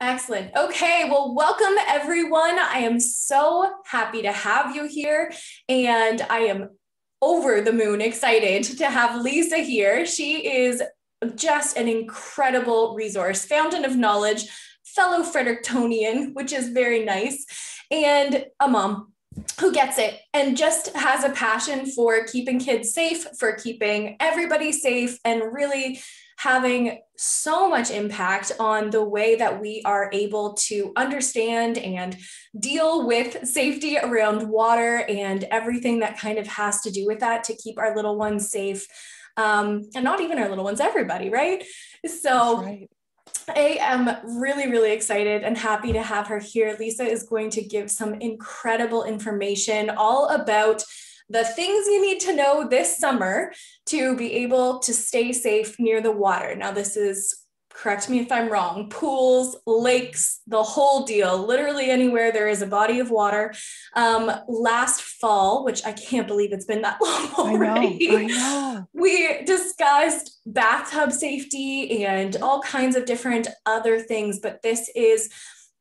Excellent. Okay, well, welcome everyone. I am so happy to have you here, and I am over the moon excited to have Lisa here. She is just an incredible resource, fountain of knowledge, fellow Frederictonian, which is very nice, and a mom who gets it and just has a passion for keeping kids safe, for keeping everybody safe, and really having so much impact on the way that we are able to understand and deal with safety around water and everything that kind of has to do with that to keep our little ones safe. Um, and not even our little ones, everybody, right? So. I am really, really excited and happy to have her here. Lisa is going to give some incredible information all about the things you need to know this summer to be able to stay safe near the water. Now, this is correct me if I'm wrong, pools, lakes, the whole deal, literally anywhere there is a body of water. Um, last fall, which I can't believe it's been that long already, I know, I know. we discussed bathtub safety and all kinds of different other things, but this is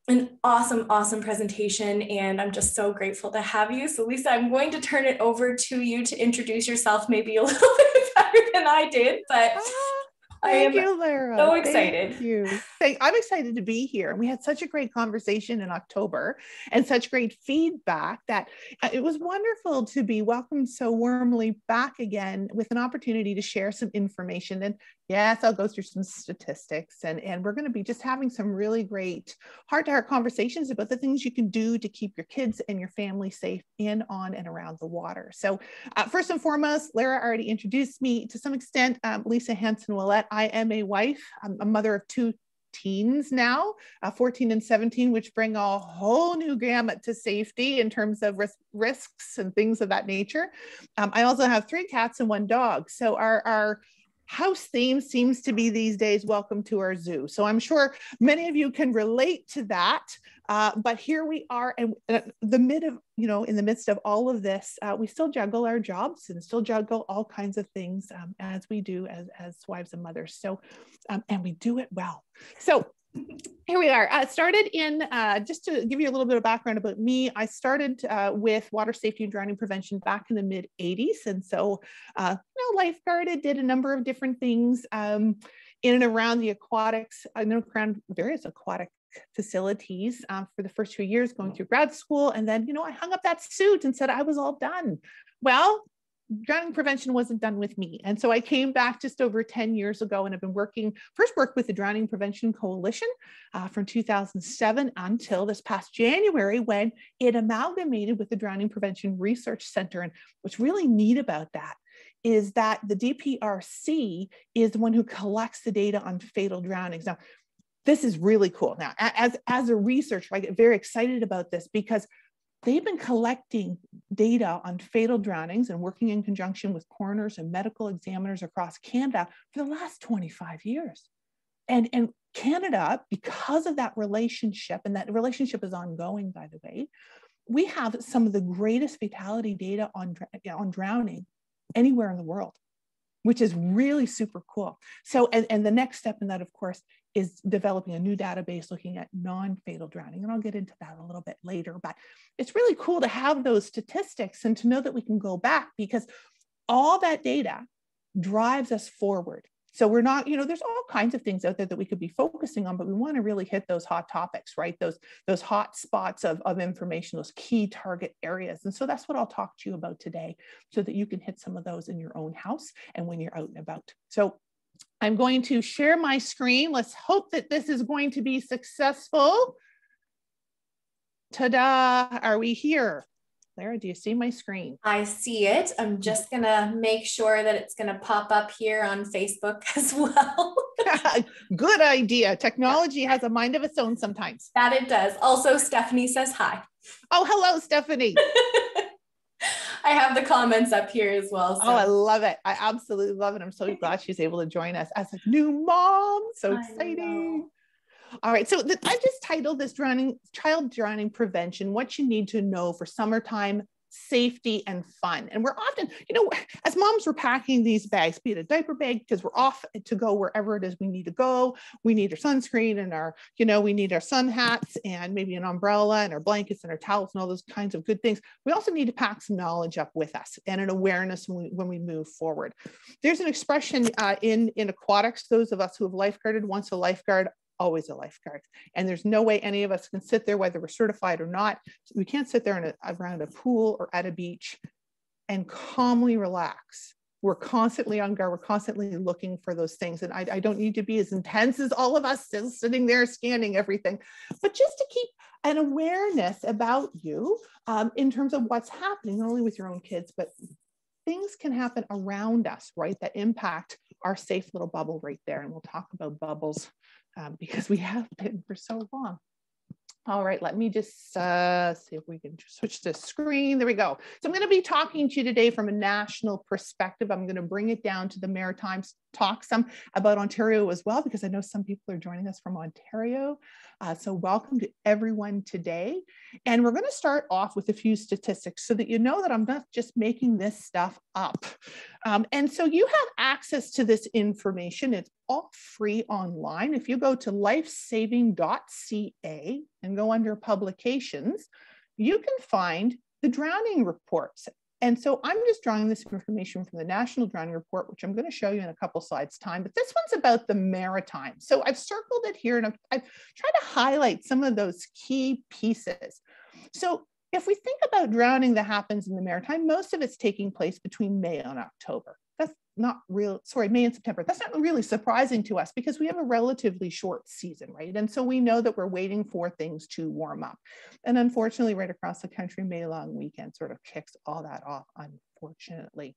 an awesome, awesome presentation. And I'm just so grateful to have you. So, Lisa, I'm going to turn it over to you to introduce yourself maybe a little bit better than I did. But ah. Thank you, Lara. So excited. Thank you. Thank, I'm excited to be here. We had such a great conversation in October and such great feedback that uh, it was wonderful to be welcomed so warmly back again with an opportunity to share some information. And yes, I'll go through some statistics and, and we're going to be just having some really great heart to heart conversations about the things you can do to keep your kids and your family safe in, on, and around the water. So, uh, first and foremost, Lara already introduced me to some extent. Um, Lisa Hanson Ouellette I am a wife, I'm a mother of two teens now, uh, 14 and 17, which bring a whole new gamut to safety in terms of risk, risks and things of that nature. Um, I also have three cats and one dog. So our, our house theme seems to be these days welcome to our zoo so i'm sure many of you can relate to that uh, but here we are, and uh, the mid of you know, in the midst of all of this, uh, we still juggle our jobs and still juggle all kinds of things um, as we do as as wives and mothers. So, um, and we do it well. So here we are. I started in, uh, just to give you a little bit of background about me, I started uh, with water safety and drowning prevention back in the mid 80s. And so, uh, you know, lifeguarded, did a number of different things um, in and around the aquatics, I know around various aquatic facilities um, for the first few years going through grad school. And then, you know, I hung up that suit and said I was all done. Well, drowning prevention wasn't done with me. And so I came back just over 10 years ago and I've been working, first worked with the Drowning Prevention Coalition uh, from 2007 until this past January when it amalgamated with the Drowning Prevention Research Center. And what's really neat about that is that the DPRC is the one who collects the data on fatal drownings. Now, this is really cool. Now, as, as a researcher, I get very excited about this because they've been collecting data on fatal drownings and working in conjunction with coroners and medical examiners across Canada for the last 25 years. And, and Canada, because of that relationship, and that relationship is ongoing, by the way, we have some of the greatest fatality data on, on drowning anywhere in the world which is really super cool. So, and, and the next step in that, of course, is developing a new database looking at non-fatal drowning. And I'll get into that a little bit later, but it's really cool to have those statistics and to know that we can go back because all that data drives us forward. So we're not, you know, there's all kinds of things out there that we could be focusing on, but we want to really hit those hot topics, right? Those, those hot spots of, of information, those key target areas. And so that's what I'll talk to you about today so that you can hit some of those in your own house and when you're out and about. So I'm going to share my screen. Let's hope that this is going to be successful. Ta-da, are we here? Lara, do you see my screen? I see it. I'm just gonna make sure that it's gonna pop up here on Facebook as well. Good idea. Technology has a mind of its own sometimes. That it does. Also, Stephanie says hi. Oh, hello, Stephanie. I have the comments up here as well. So. Oh, I love it. I absolutely love it. I'm so glad she's able to join us as a new mom. So exciting. All right, so the, I just titled this drowning child drowning prevention: what you need to know for summertime safety and fun. And we're often, you know, as moms, we're packing these bags, be it a diaper bag, because we're off to go wherever it is we need to go. We need our sunscreen and our, you know, we need our sun hats and maybe an umbrella and our blankets and our towels and all those kinds of good things. We also need to pack some knowledge up with us and an awareness when we, when we move forward. There's an expression uh, in, in aquatics, those of us who have lifeguarded, once a lifeguard, always a lifeguard. And there's no way any of us can sit there, whether we're certified or not. We can't sit there in a, around a pool or at a beach and calmly relax. We're constantly on guard. We're constantly looking for those things. And I, I don't need to be as intense as all of us still sitting there scanning everything, but just to keep an awareness about you um, in terms of what's happening, not only with your own kids, but things can happen around us, right? That impact our safe little bubble right there. And we'll talk about bubbles um, because we have been for so long. All right, let me just uh, see if we can switch the screen. There we go. So I'm going to be talking to you today from a national perspective. I'm going to bring it down to the Maritimes, talk some about Ontario as well, because I know some people are joining us from Ontario. Uh, so welcome to everyone today. And we're going to start off with a few statistics so that you know that I'm not just making this stuff up. Um, and so you have access to this information. It's all free online. If you go to lifesaving.ca and go under publications, you can find the drowning reports. And so I'm just drawing this information from the National Drowning Report, which I'm going to show you in a couple slides time, but this one's about the maritime. So I've circled it here and I've, I've tried to highlight some of those key pieces. So if we think about drowning that happens in the maritime, most of it's taking place between May and October That's not real, sorry, May and September. That's not really surprising to us because we have a relatively short season, right? And so we know that we're waiting for things to warm up. And unfortunately, right across the country, May long weekend sort of kicks all that off, unfortunately.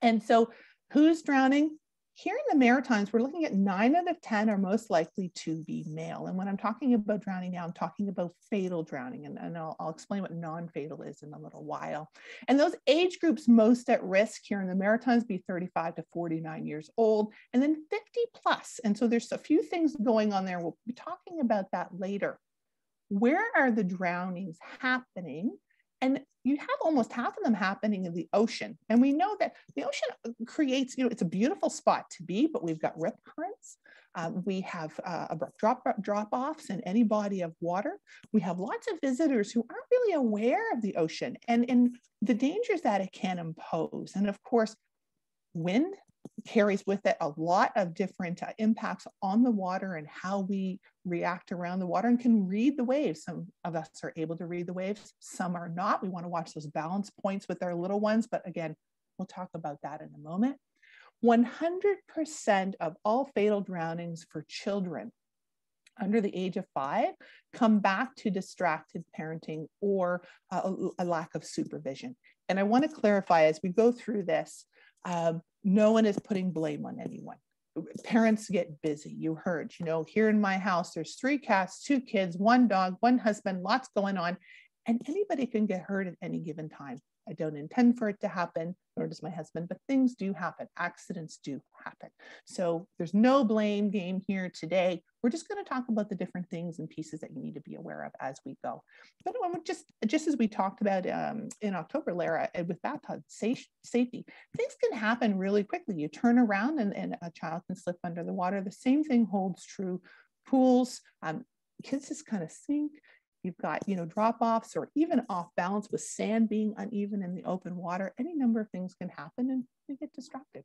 And so who's drowning? Here in the Maritimes, we're looking at nine out of 10 are most likely to be male. And when I'm talking about drowning now, I'm talking about fatal drowning. And, and I'll, I'll explain what non fatal is in a little while. And those age groups most at risk here in the Maritimes be 35 to 49 years old, and then 50 plus. And so there's a few things going on there. We'll be talking about that later. Where are the drownings happening? And you have almost half of them happening in the ocean. And we know that the ocean creates, you know, it's a beautiful spot to be, but we've got rip currents. Um, we have uh, abrupt drop, drop offs in any body of water. We have lots of visitors who aren't really aware of the ocean and, and the dangers that it can impose. And of course, wind carries with it a lot of different uh, impacts on the water and how we react around the water and can read the waves. Some of us are able to read the waves, some are not. We want to watch those balance points with our little ones, but again, we'll talk about that in a moment. 100% of all fatal drownings for children under the age of five come back to distracted parenting or a, a lack of supervision. And I want to clarify as we go through this, um, no one is putting blame on anyone. Parents get busy. You heard, you know, here in my house, there's three cats, two kids, one dog, one husband, lots going on, and anybody can get hurt at any given time. I don't intend for it to happen, nor does my husband, but things do happen. Accidents do happen. So there's no blame game here today. We're just going to talk about the different things and pieces that you need to be aware of as we go. But just, just as we talked about um, in October, Lara, uh, with bathtub safe, safety, things can happen really quickly. You turn around and, and a child can slip under the water. The same thing holds true pools. Um, kids just kind of sink You've got, you know, drop offs or even off balance with sand being uneven in the open water. Any number of things can happen and we get distracted.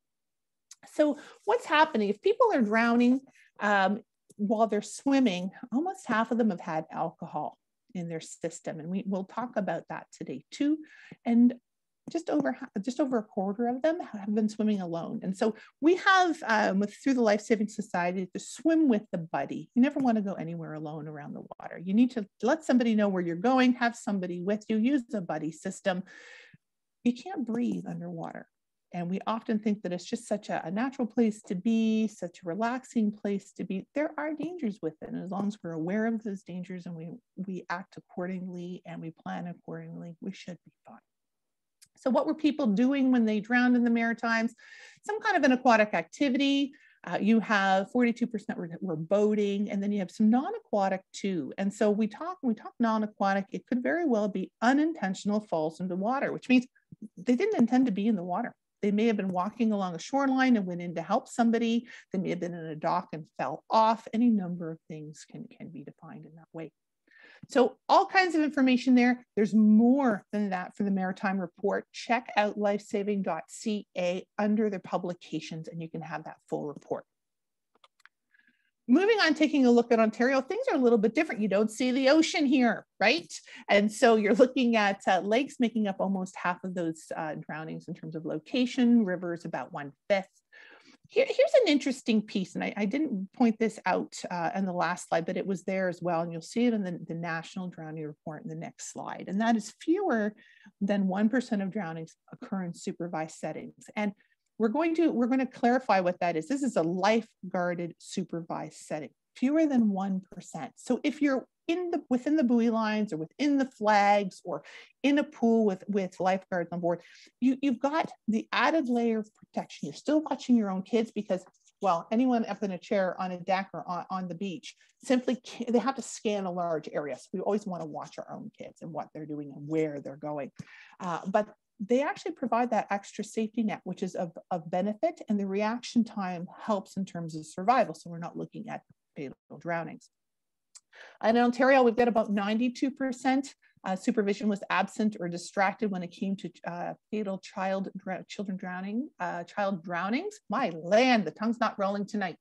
So what's happening if people are drowning um, while they're swimming, almost half of them have had alcohol in their system. And we will talk about that today too. And just over just over a quarter of them have been swimming alone. And so we have um, with, through the Life Saving Society to swim with the buddy. You never want to go anywhere alone around the water. You need to let somebody know where you're going, have somebody with you, use a buddy system. You can't breathe underwater. And we often think that it's just such a, a natural place to be, such a relaxing place to be. There are dangers with it. And as long as we're aware of those dangers and we, we act accordingly and we plan accordingly, we should be fine. So what were people doing when they drowned in the Maritimes? Some kind of an aquatic activity. Uh, you have 42% were, were boating, and then you have some non-aquatic too. And so we talk, we talk non-aquatic, it could very well be unintentional falls into water, which means they didn't intend to be in the water. They may have been walking along a shoreline and went in to help somebody. They may have been in a dock and fell off. Any number of things can, can be defined in that way. So all kinds of information there. There's more than that for the Maritime Report. Check out lifesaving.ca under the publications and you can have that full report. Moving on, taking a look at Ontario, things are a little bit different. You don't see the ocean here, right? And so you're looking at uh, lakes making up almost half of those uh, drownings in terms of location, rivers about one fifth. Here, here's an interesting piece, and I, I didn't point this out uh, in the last slide, but it was there as well. And you'll see it in the, the National Drowning Report in the next slide. And that is fewer than 1% of drownings occur in supervised settings. And we're going to we're going to clarify what that is. This is a lifeguarded supervised setting, fewer than 1%. So if you're in the within the buoy lines or within the flags or in a pool with with lifeguards on board, you, you've got the added layer of protection. You're still watching your own kids because well, anyone up in a chair on a deck or on, on the beach simply they have to scan a large area. So we always want to watch our own kids and what they're doing and where they're going. Uh, but they actually provide that extra safety net, which is of, of benefit, and the reaction time helps in terms of survival. So we're not looking at fatal drownings. In Ontario, we've got about 92% uh, supervision was absent or distracted when it came to uh, fatal child children drowning, uh, child drownings. My land, the tongue's not rolling tonight.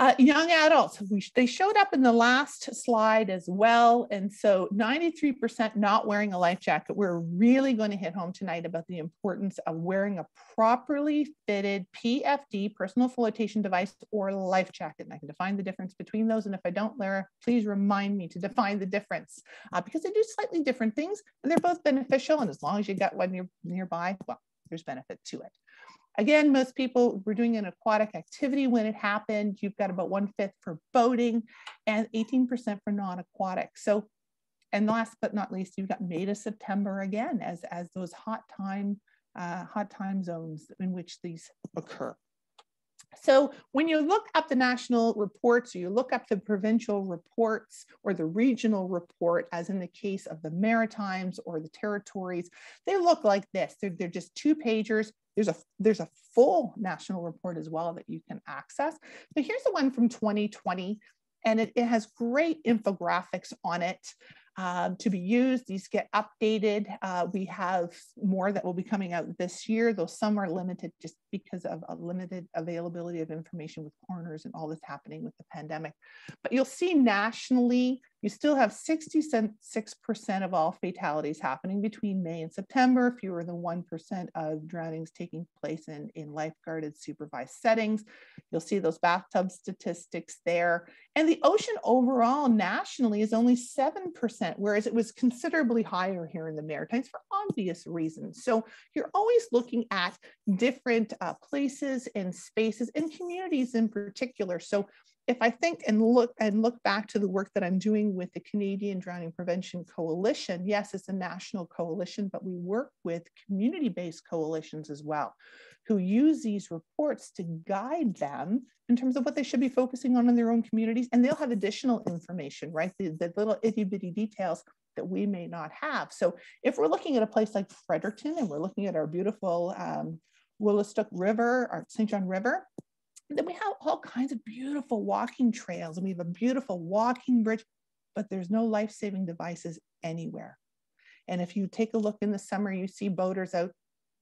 Uh, young adults, we, they showed up in the last slide as well. And so 93% not wearing a life jacket. We're really going to hit home tonight about the importance of wearing a properly fitted PFD, personal flotation device, or life jacket. And I can define the difference between those. And if I don't, Lara, please remind me to define the difference uh, because they do slightly different things and they're both beneficial. And as long as you got one near, nearby, well, there's benefit to it. Again, most people were doing an aquatic activity when it happened. You've got about one fifth for boating and 18% for non-aquatic. So, and last but not least, you've got May to September again as, as those hot time, uh, hot time zones in which these occur. So when you look up the national reports or you look up the provincial reports or the regional report, as in the case of the Maritimes or the territories, they look like this. They're, they're just two pagers. There's a, there's a full national report as well that you can access. But here's the one from 2020 and it, it has great infographics on it um, to be used. These get updated. Uh, we have more that will be coming out this year, though some are limited just because of a limited availability of information with coroners and all that's happening with the pandemic. But you'll see nationally, you still have 66% of all fatalities happening between May and September, fewer than 1% of drownings taking place in, in lifeguarded supervised settings. You'll see those bathtub statistics there. And the ocean overall nationally is only 7%, whereas it was considerably higher here in the Maritimes for obvious reasons. So you're always looking at different uh, places and spaces and communities in particular. So if I think and look and look back to the work that I'm doing with the Canadian Drowning Prevention Coalition, yes, it's a national coalition, but we work with community-based coalitions as well, who use these reports to guide them in terms of what they should be focusing on in their own communities. And they'll have additional information, right? The, the little itty bitty details that we may not have. So if we're looking at a place like Fredericton and we're looking at our beautiful um, Wolastoq River, our St. John River, then we have all kinds of beautiful walking trails and we have a beautiful walking bridge, but there's no life-saving devices anywhere. And if you take a look in the summer, you see boaters out,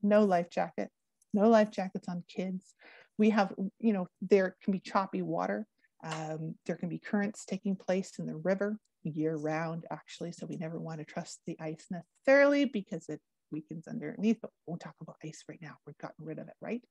no life jacket, no life jackets on kids. We have, you know, there can be choppy water. Um, there can be currents taking place in the river year round, actually. So we never want to trust the ice necessarily because it weekends underneath, but we won't talk about ice right now. We've gotten rid of it, right?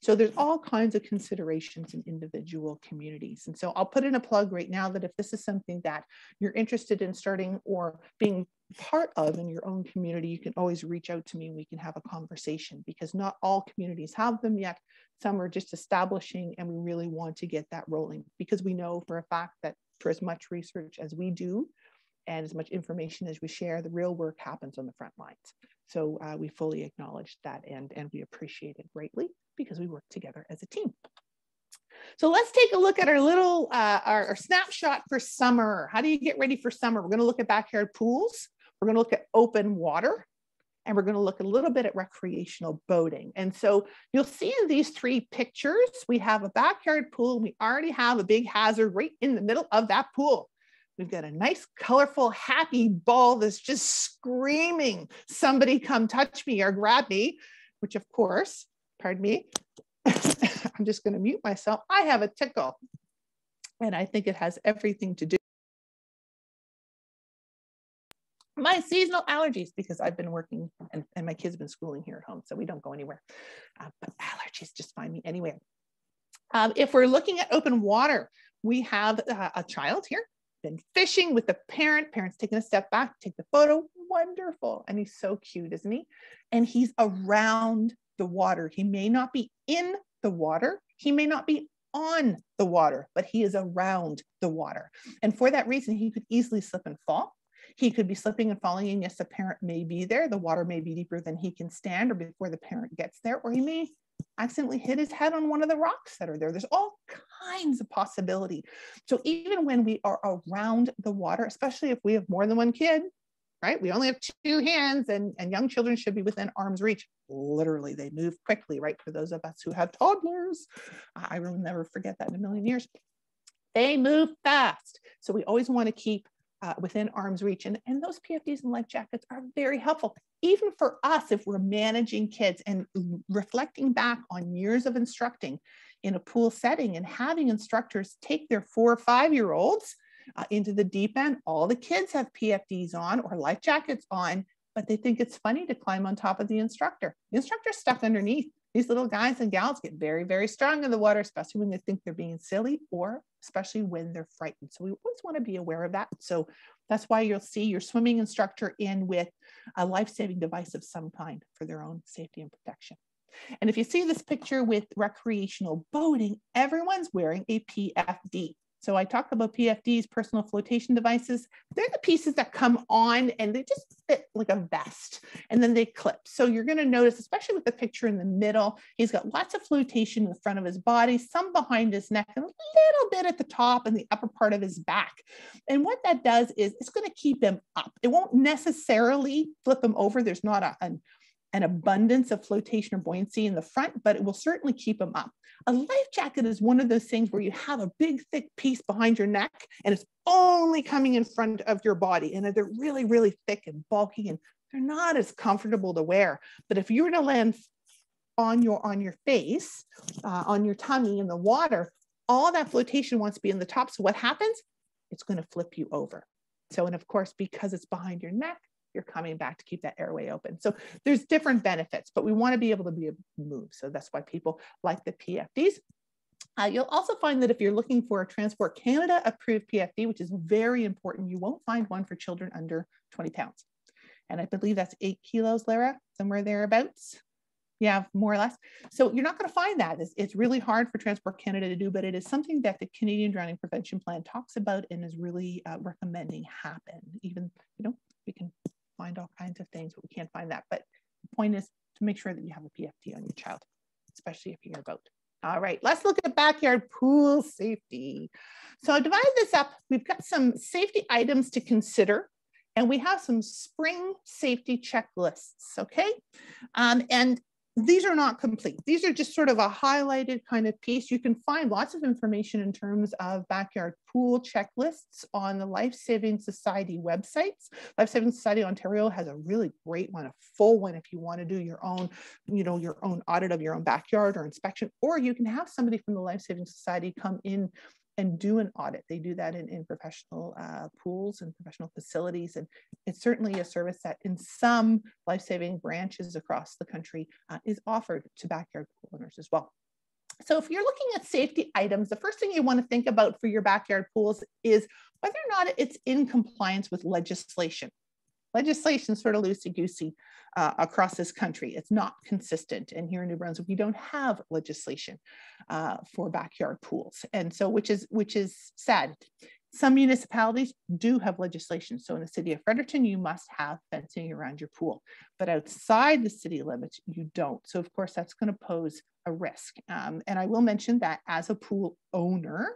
So there's all kinds of considerations in individual communities. And so I'll put in a plug right now that if this is something that you're interested in starting or being part of in your own community, you can always reach out to me and we can have a conversation because not all communities have them yet. Some are just establishing and we really want to get that rolling because we know for a fact that for as much research as we do and as much information as we share, the real work happens on the front lines. So uh, we fully acknowledge that and, and we appreciate it greatly because we work together as a team. So let's take a look at our little uh, our, our, snapshot for summer. How do you get ready for summer? We're going to look at backyard pools. We're going to look at open water. And we're going to look a little bit at recreational boating. And so you'll see in these three pictures, we have a backyard pool. And we already have a big hazard right in the middle of that pool. We've got a nice, colorful, happy ball that's just screaming, somebody come touch me or grab me, which of course, pardon me, I'm just going to mute myself. I have a tickle. And I think it has everything to do my seasonal allergies because I've been working and, and my kids have been schooling here at home, so we don't go anywhere. Uh, but allergies just find me anywhere. Um, if we're looking at open water, we have uh, a child here, been fishing with the parent. Parents taking a step back, take the photo. Wonderful. And he's so cute, isn't he? And he's around the water. He may not be in the water, he may not be on the water, but he is around the water. And for that reason, he could easily slip and fall. He could be slipping and falling, and yes, the parent may be there. The water may be deeper than he can stand or before the parent gets there, or he may accidentally hit his head on one of the rocks that are there. There's all kinds of possibility. So even when we are around the water, especially if we have more than one kid, right? We only have two hands and, and young children should be within arm's reach. Literally, they move quickly, right? For those of us who have toddlers, I will never forget that in a million years. They move fast. So we always want to keep uh, within arm's reach. And, and those PFDs and life jackets are very helpful, even for us if we're managing kids and reflecting back on years of instructing in a pool setting and having instructors take their four or five year olds uh, into the deep end. All the kids have PFDs on or life jackets on, but they think it's funny to climb on top of the instructor. The instructor's stuck underneath. These little guys and gals get very, very strong in the water, especially when they think they're being silly or especially when they're frightened. So we always want to be aware of that. So that's why you'll see your swimming instructor in with a life-saving device of some kind for their own safety and protection. And if you see this picture with recreational boating, everyone's wearing a PFD. So I talked about PFDs, personal flotation devices. They're the pieces that come on and they just fit like a vest and then they clip. So you're going to notice, especially with the picture in the middle, he's got lots of flotation in the front of his body, some behind his neck, and a little bit at the top and the upper part of his back. And what that does is it's going to keep him up. It won't necessarily flip him over. There's not a, an an abundance of flotation or buoyancy in the front, but it will certainly keep them up. A life jacket is one of those things where you have a big, thick piece behind your neck and it's only coming in front of your body. And they're really, really thick and bulky and they're not as comfortable to wear. But if you were to land on your on your face, uh, on your tummy in the water, all that flotation wants to be in the top. So what happens? It's going to flip you over. So, and of course, because it's behind your neck, you're coming back to keep that airway open. So there's different benefits, but we want to be able to be able to move. So that's why people like the PFDs. Uh, you'll also find that if you're looking for a Transport Canada approved PFD, which is very important, you won't find one for children under 20 pounds. And I believe that's eight kilos, Lara, somewhere thereabouts. Yeah, more or less. So you're not going to find that. It's, it's, really hard for Transport Canada to do, but it is something that the Canadian Drowning Prevention Plan talks about and is really uh, recommending happen. Even, you know, we can find all kinds of things, but we can't find that. But the point is to make sure that you have a PFD on your child, especially if you're a boat. All right, let's look at backyard pool safety. So I divide this up. We've got some safety items to consider and we have some spring safety checklists, okay? Um, and these are not complete. These are just sort of a highlighted kind of piece. You can find lots of information in terms of backyard pool checklists on the Life Saving Society websites. Life Saving Society Ontario has a really great one, a full one if you want to do your own, you know, your own audit of your own backyard or inspection, or you can have somebody from the Life Saving Society come in and do an audit. They do that in, in professional uh, pools and professional facilities. And it's certainly a service that in some life-saving branches across the country uh, is offered to backyard pool owners as well. So if you're looking at safety items, the first thing you want to think about for your backyard pools is whether or not it's in compliance with legislation. Legislation is sort of loosey-goosey uh, across this country. It's not consistent. And here in New Brunswick, we don't have legislation uh, for backyard pools. And so, which is, which is sad. Some municipalities do have legislation. So in the city of Fredericton, you must have fencing around your pool, but outside the city limits, you don't. So of course, that's going to pose a risk. Um, and I will mention that as a pool owner,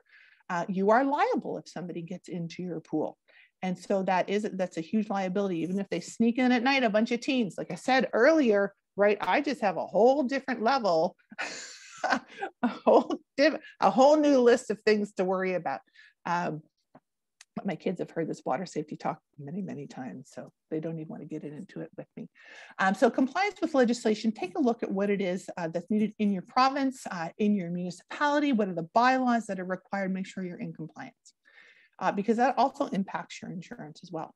uh, you are liable if somebody gets into your pool. And so that is that's a huge liability, even if they sneak in at night, a bunch of teens. Like I said earlier, right? I just have a whole different level, a whole diff- a whole new list of things to worry about. Um, but my kids have heard this water safety talk many, many times, so they don't even want to get into it with me. Um, so compliance with legislation, take a look at what it is uh, that's needed in your province, uh, in your municipality, what are the bylaws that are required, make sure you're in compliance, uh, because that also impacts your insurance as well.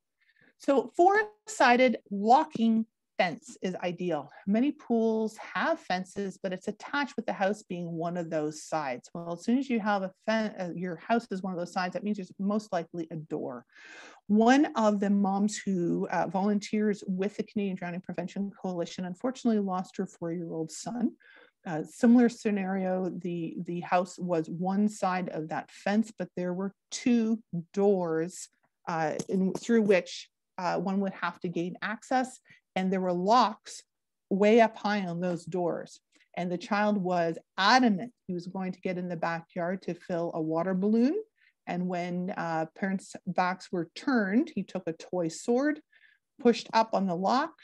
So four-sided locking fence is ideal. Many pools have fences, but it's attached with the house being one of those sides. Well, as soon as you have a fence, uh, your house is one of those sides, that means there's most likely a door. One of the moms who uh, volunteers with the Canadian Drowning Prevention Coalition unfortunately lost her four-year-old son. Uh, similar scenario, the, the house was one side of that fence, but there were two doors uh, in, through which uh, one would have to gain access and there were locks way up high on those doors. And the child was adamant he was going to get in the backyard to fill a water balloon. And when uh, parents' backs were turned, he took a toy sword, pushed up on the lock,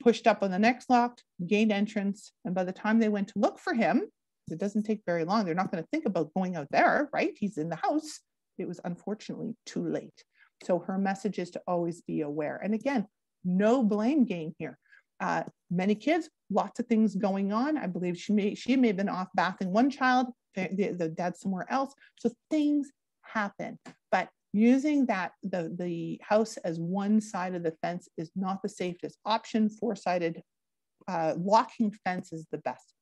pushed up on the next lock, gained entrance. And by the time they went to look for him, it doesn't take very long. They're not going to think about going out there, right? He's in the house. It was unfortunately too late. So her message is to always be aware. And again, no blame game here. Uh, many kids, lots of things going on. I believe she may she may have been off bathing one child, the, the dad somewhere else. So things happen. But using that the the house as one side of the fence is not the safest option. Four-sided uh, fence is the best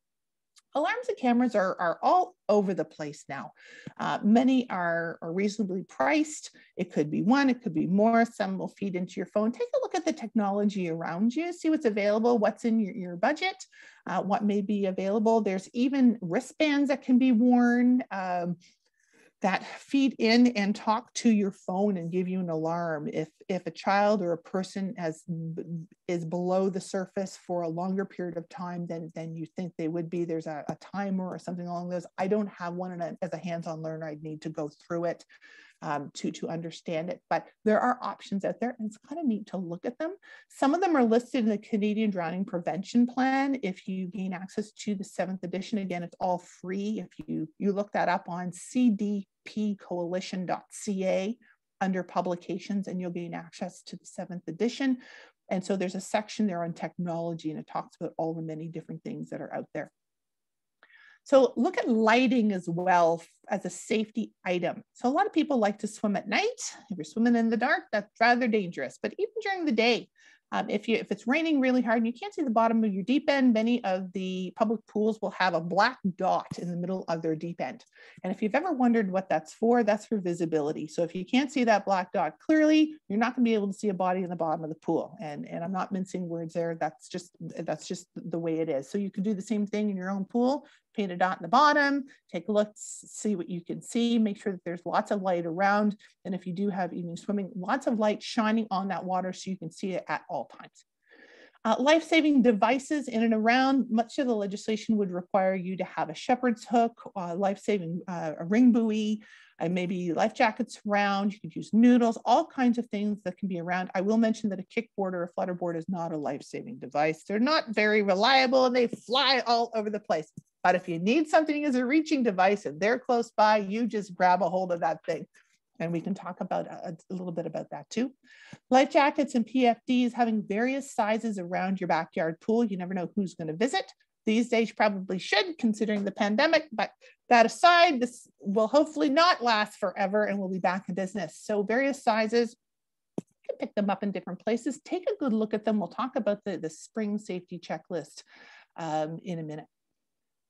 alarms and cameras are, are all over the place now. Uh, many are, are reasonably priced. It could be one, it could be more. Some will feed into your phone. Take a look at the technology around you, see what's available, what's in your, your budget, uh, what may be available. There's even wristbands that can be worn. Um, that feed in and talk to your phone and give you an alarm. If if a child or a person has is below the surface for a longer period of time than than you think they would be there's a, a timer or something along those i don't have one and as a hands-on learner i'd need to go through it um, to, to understand it. But there are options out there and it's kind of neat to look at them. Some of them are listed in the Canadian Drowning Prevention Plan. If you gain access to the seventh edition, again, it's all free. If you, you look that up on cdpcoalition.ca under publications and you'll gain access to the seventh edition. And so there's a section there on technology and it talks about all the many different things that are out there. So look at lighting as well as a safety item. So a lot of people like to swim at night. If you're swimming in the dark, that's rather dangerous. But even during the day, um, if you if it's raining really hard and you can't see the bottom of your deep end, many of the public pools will have a black dot in the middle of their deep end. And if you've ever wondered what that's for, that's for visibility. So if you can't see that black dot clearly, you're not going to be able to see a body in the bottom of the pool. And and I'm not mincing words there. That's just that's just the way it is. So you can do the same thing in your own pool paint a dot in the bottom, take a look, see what you can see, make sure that there's lots of light around. And if you do have evening swimming, lots of light shining on that water so you can see it at all times. Uh, life-saving devices in and around, much of the legislation would require you to have a shepherd's hook, uh, life-saving, uh, a ring buoy, and maybe life jackets around. You could use noodles, all kinds of things that can be around. I will mention that a kickboard or a flutterboard is not a life-saving device. They're not very reliable and they fly all over the place. But if you need something as a reaching device and they're close by, you just grab a hold of that thing. And we can talk about a, uh, a, little bit about that too. Life jackets and PFDs having various sizes around your backyard pool. You never know who's going to visit. These days probably should considering the pandemic, but that aside, this will hopefully not last forever and we'll be back in business. So various sizes, you can pick them up in different places. Take a good look at them. We'll talk about the, the spring safety checklist um, in a minute.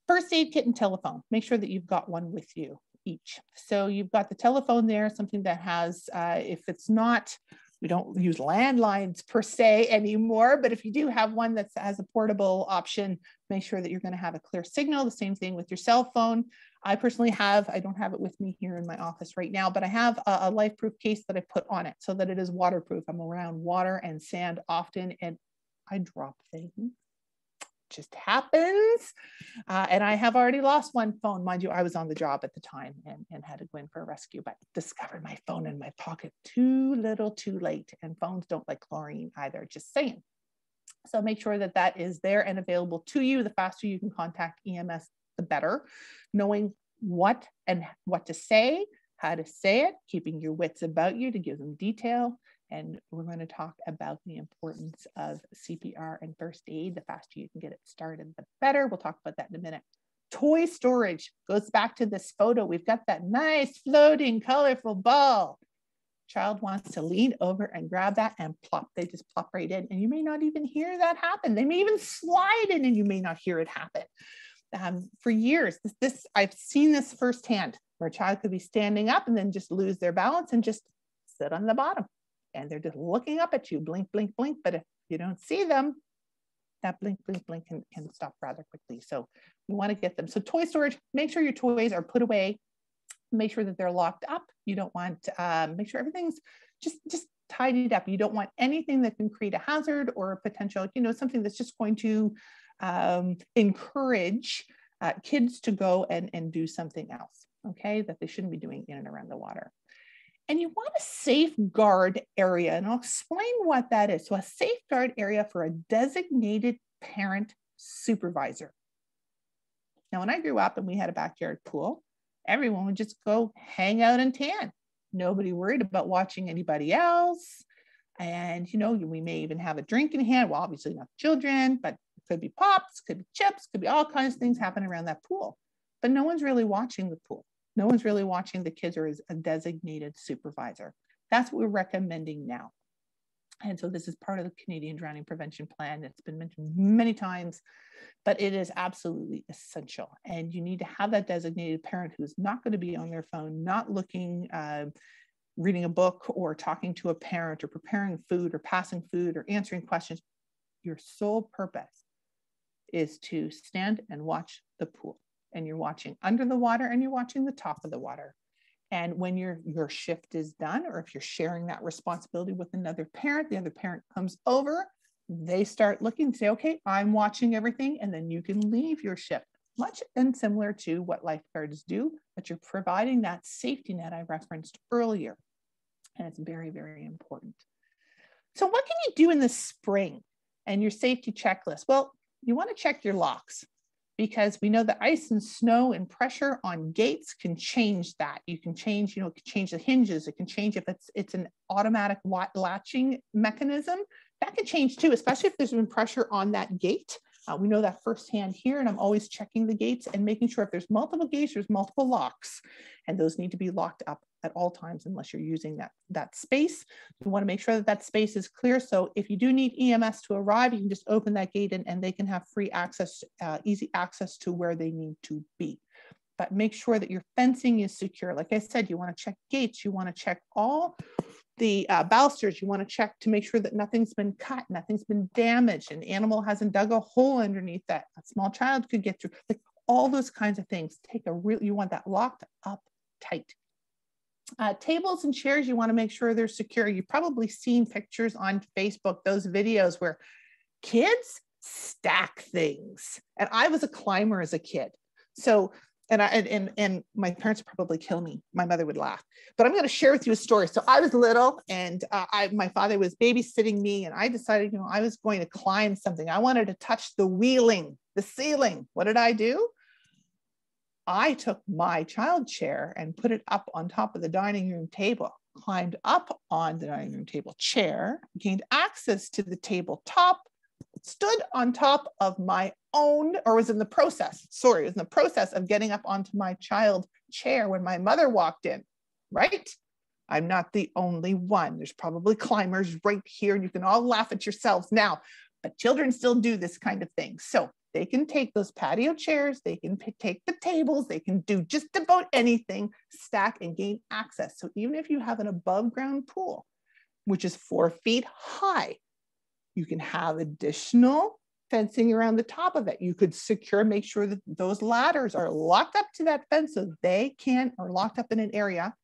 First aid kit and telephone, make sure that you've got one with you each. So you've got the telephone there, something that has, uh, if it's not, we don't use landlines per se anymore, but if you do have one that has a portable option, make sure that you're gonna have a clear signal. The same thing with your cell phone. I personally have, I don't have it with me here in my office right now, but I have a, a life proof case that I put on it so that it is waterproof. I'm around water and sand often and I drop things. Just happens. Uh, and I have already lost one phone. Mind you, I was on the job at the time and, and had to go in for a rescue, but discovered my phone in my pocket too little too late. And phones don't like chlorine either, just saying. So make sure that that is there and available to you. The faster you can contact EMS, the better. Knowing what and what to say, how to say it, keeping your wits about you to give them detail. And we're going to talk about the importance of CPR and first aid. The faster you can get it started, the better. We'll talk about that in a minute. Toy storage goes back to this photo. We've got that nice floating colorful ball child wants to lean over and grab that and plop. They just plop right in. And you may not even hear that happen. They may even slide in and you may not hear it happen. Um, for years, this, this I've seen this firsthand where a child could be standing up and then just lose their balance and just sit on the bottom. And they're just looking up at you, blink, blink, blink. But if you don't see them, that blink, blink, blink can, can stop rather quickly. So we want to get them. So toy storage, make sure your toys are put away make sure that they're locked up. You don't want, um, make sure everything's just, just tidied up. You don't want anything that can create a hazard or a potential, you know, something that's just going to um, encourage uh, kids to go and, and do something else, okay, that they shouldn't be doing in and around the water. And you want a safeguard area, and I'll explain what that is. So, a safeguard area for a designated parent supervisor. Now, when I grew up and we had a backyard pool, everyone would just go hang out and tan. Nobody worried about watching anybody else. And, you know, we may even have a drink in hand. Well, obviously not children, but it could be pops, could be chips, could be all kinds of things happening around that pool. But no one's really watching the pool. No one's really watching the kids or is a designated supervisor. That's what we're recommending now. And so this is part of the Canadian Drowning Prevention Plan. It's been mentioned many times, but it is absolutely essential. And you need to have that designated parent who's not going to be on their phone, not looking, uh, reading a book or talking to a parent or preparing food or passing food or answering questions. Your sole purpose is to stand and watch the pool. And you're watching under the water and you're watching the top of the water. And when your, your shift is done, or if you're sharing that responsibility with another parent, the other parent comes over, they start looking say, okay, I'm watching everything. And then you can leave your shift, much and similar to what lifeguards do, but you're providing that safety net I referenced earlier. And it's very, very important. So, what can you do in the spring and your safety checklist? Well, you want to check your locks because we know that ice and snow and pressure on gates can change that. You can change, you know, it can change the hinges. It can change if it's it's an automatic latching mechanism. That can change too, especially if there's been pressure on that gate. Uh, we know that firsthand here, and I'm always checking the gates and making sure if there's multiple gates, there's multiple locks, and those need to be locked up at all times unless you're using that, that space. You wanna make sure that that space is clear. So if you do need EMS to arrive, you can just open that gate and, and they can have free access, uh, easy access to where they need to be. But make sure that your fencing is secure. Like I said, you wanna check gates, you wanna check all the uh, balusters, you want to check to make sure that nothing's been cut, nothing's been damaged, an animal hasn't dug a hole underneath that a small child could get through. Like all those kinds of things. Take a real, you want that locked up tight. Uh, tables and chairs, you want to make sure they're secure. You've probably seen pictures on Facebook, those videos where kids stack things. And I was a climber as a kid. So, and I and and my parents would probably kill me. My mother would laugh. But I'm going to share with you a story. So I was little, and uh, I my father was babysitting me, and I decided, you know, I was going to climb something. I wanted to touch the wheeling, the ceiling. What did I do? I took my child chair and put it up on top of the dining room table, climbed up on the dining room table chair, gained access to the tabletop, stood on top of my own, or was in the process, sorry, was in the process of getting up onto my child chair when my mother walked in, right? I'm not the only one. There's probably climbers right here, and you can all laugh at yourselves now, but children still do this kind of thing. So they can take those patio chairs, they can take the tables, they can do just about anything, stack and gain access. So even if you have an above ground pool, which is four feet high, you can have additional fencing around the top of it. You could secure, make sure that those ladders are locked up to that fence so they can't, or locked up in an area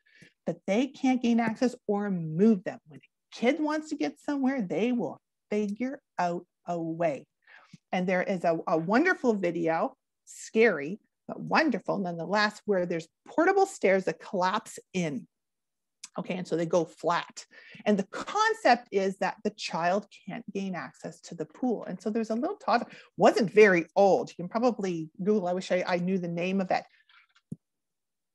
that they can't gain access or move them. When a kid wants to get somewhere, they will figure out a way. And there is a, a wonderful video, scary, but wonderful nonetheless, where there's portable stairs that collapse in. Okay, and so they go flat. And the concept is that the child can't gain access to the pool. And so there's a little toddler, wasn't very old. You can probably Google, I wish I, I knew the name of it.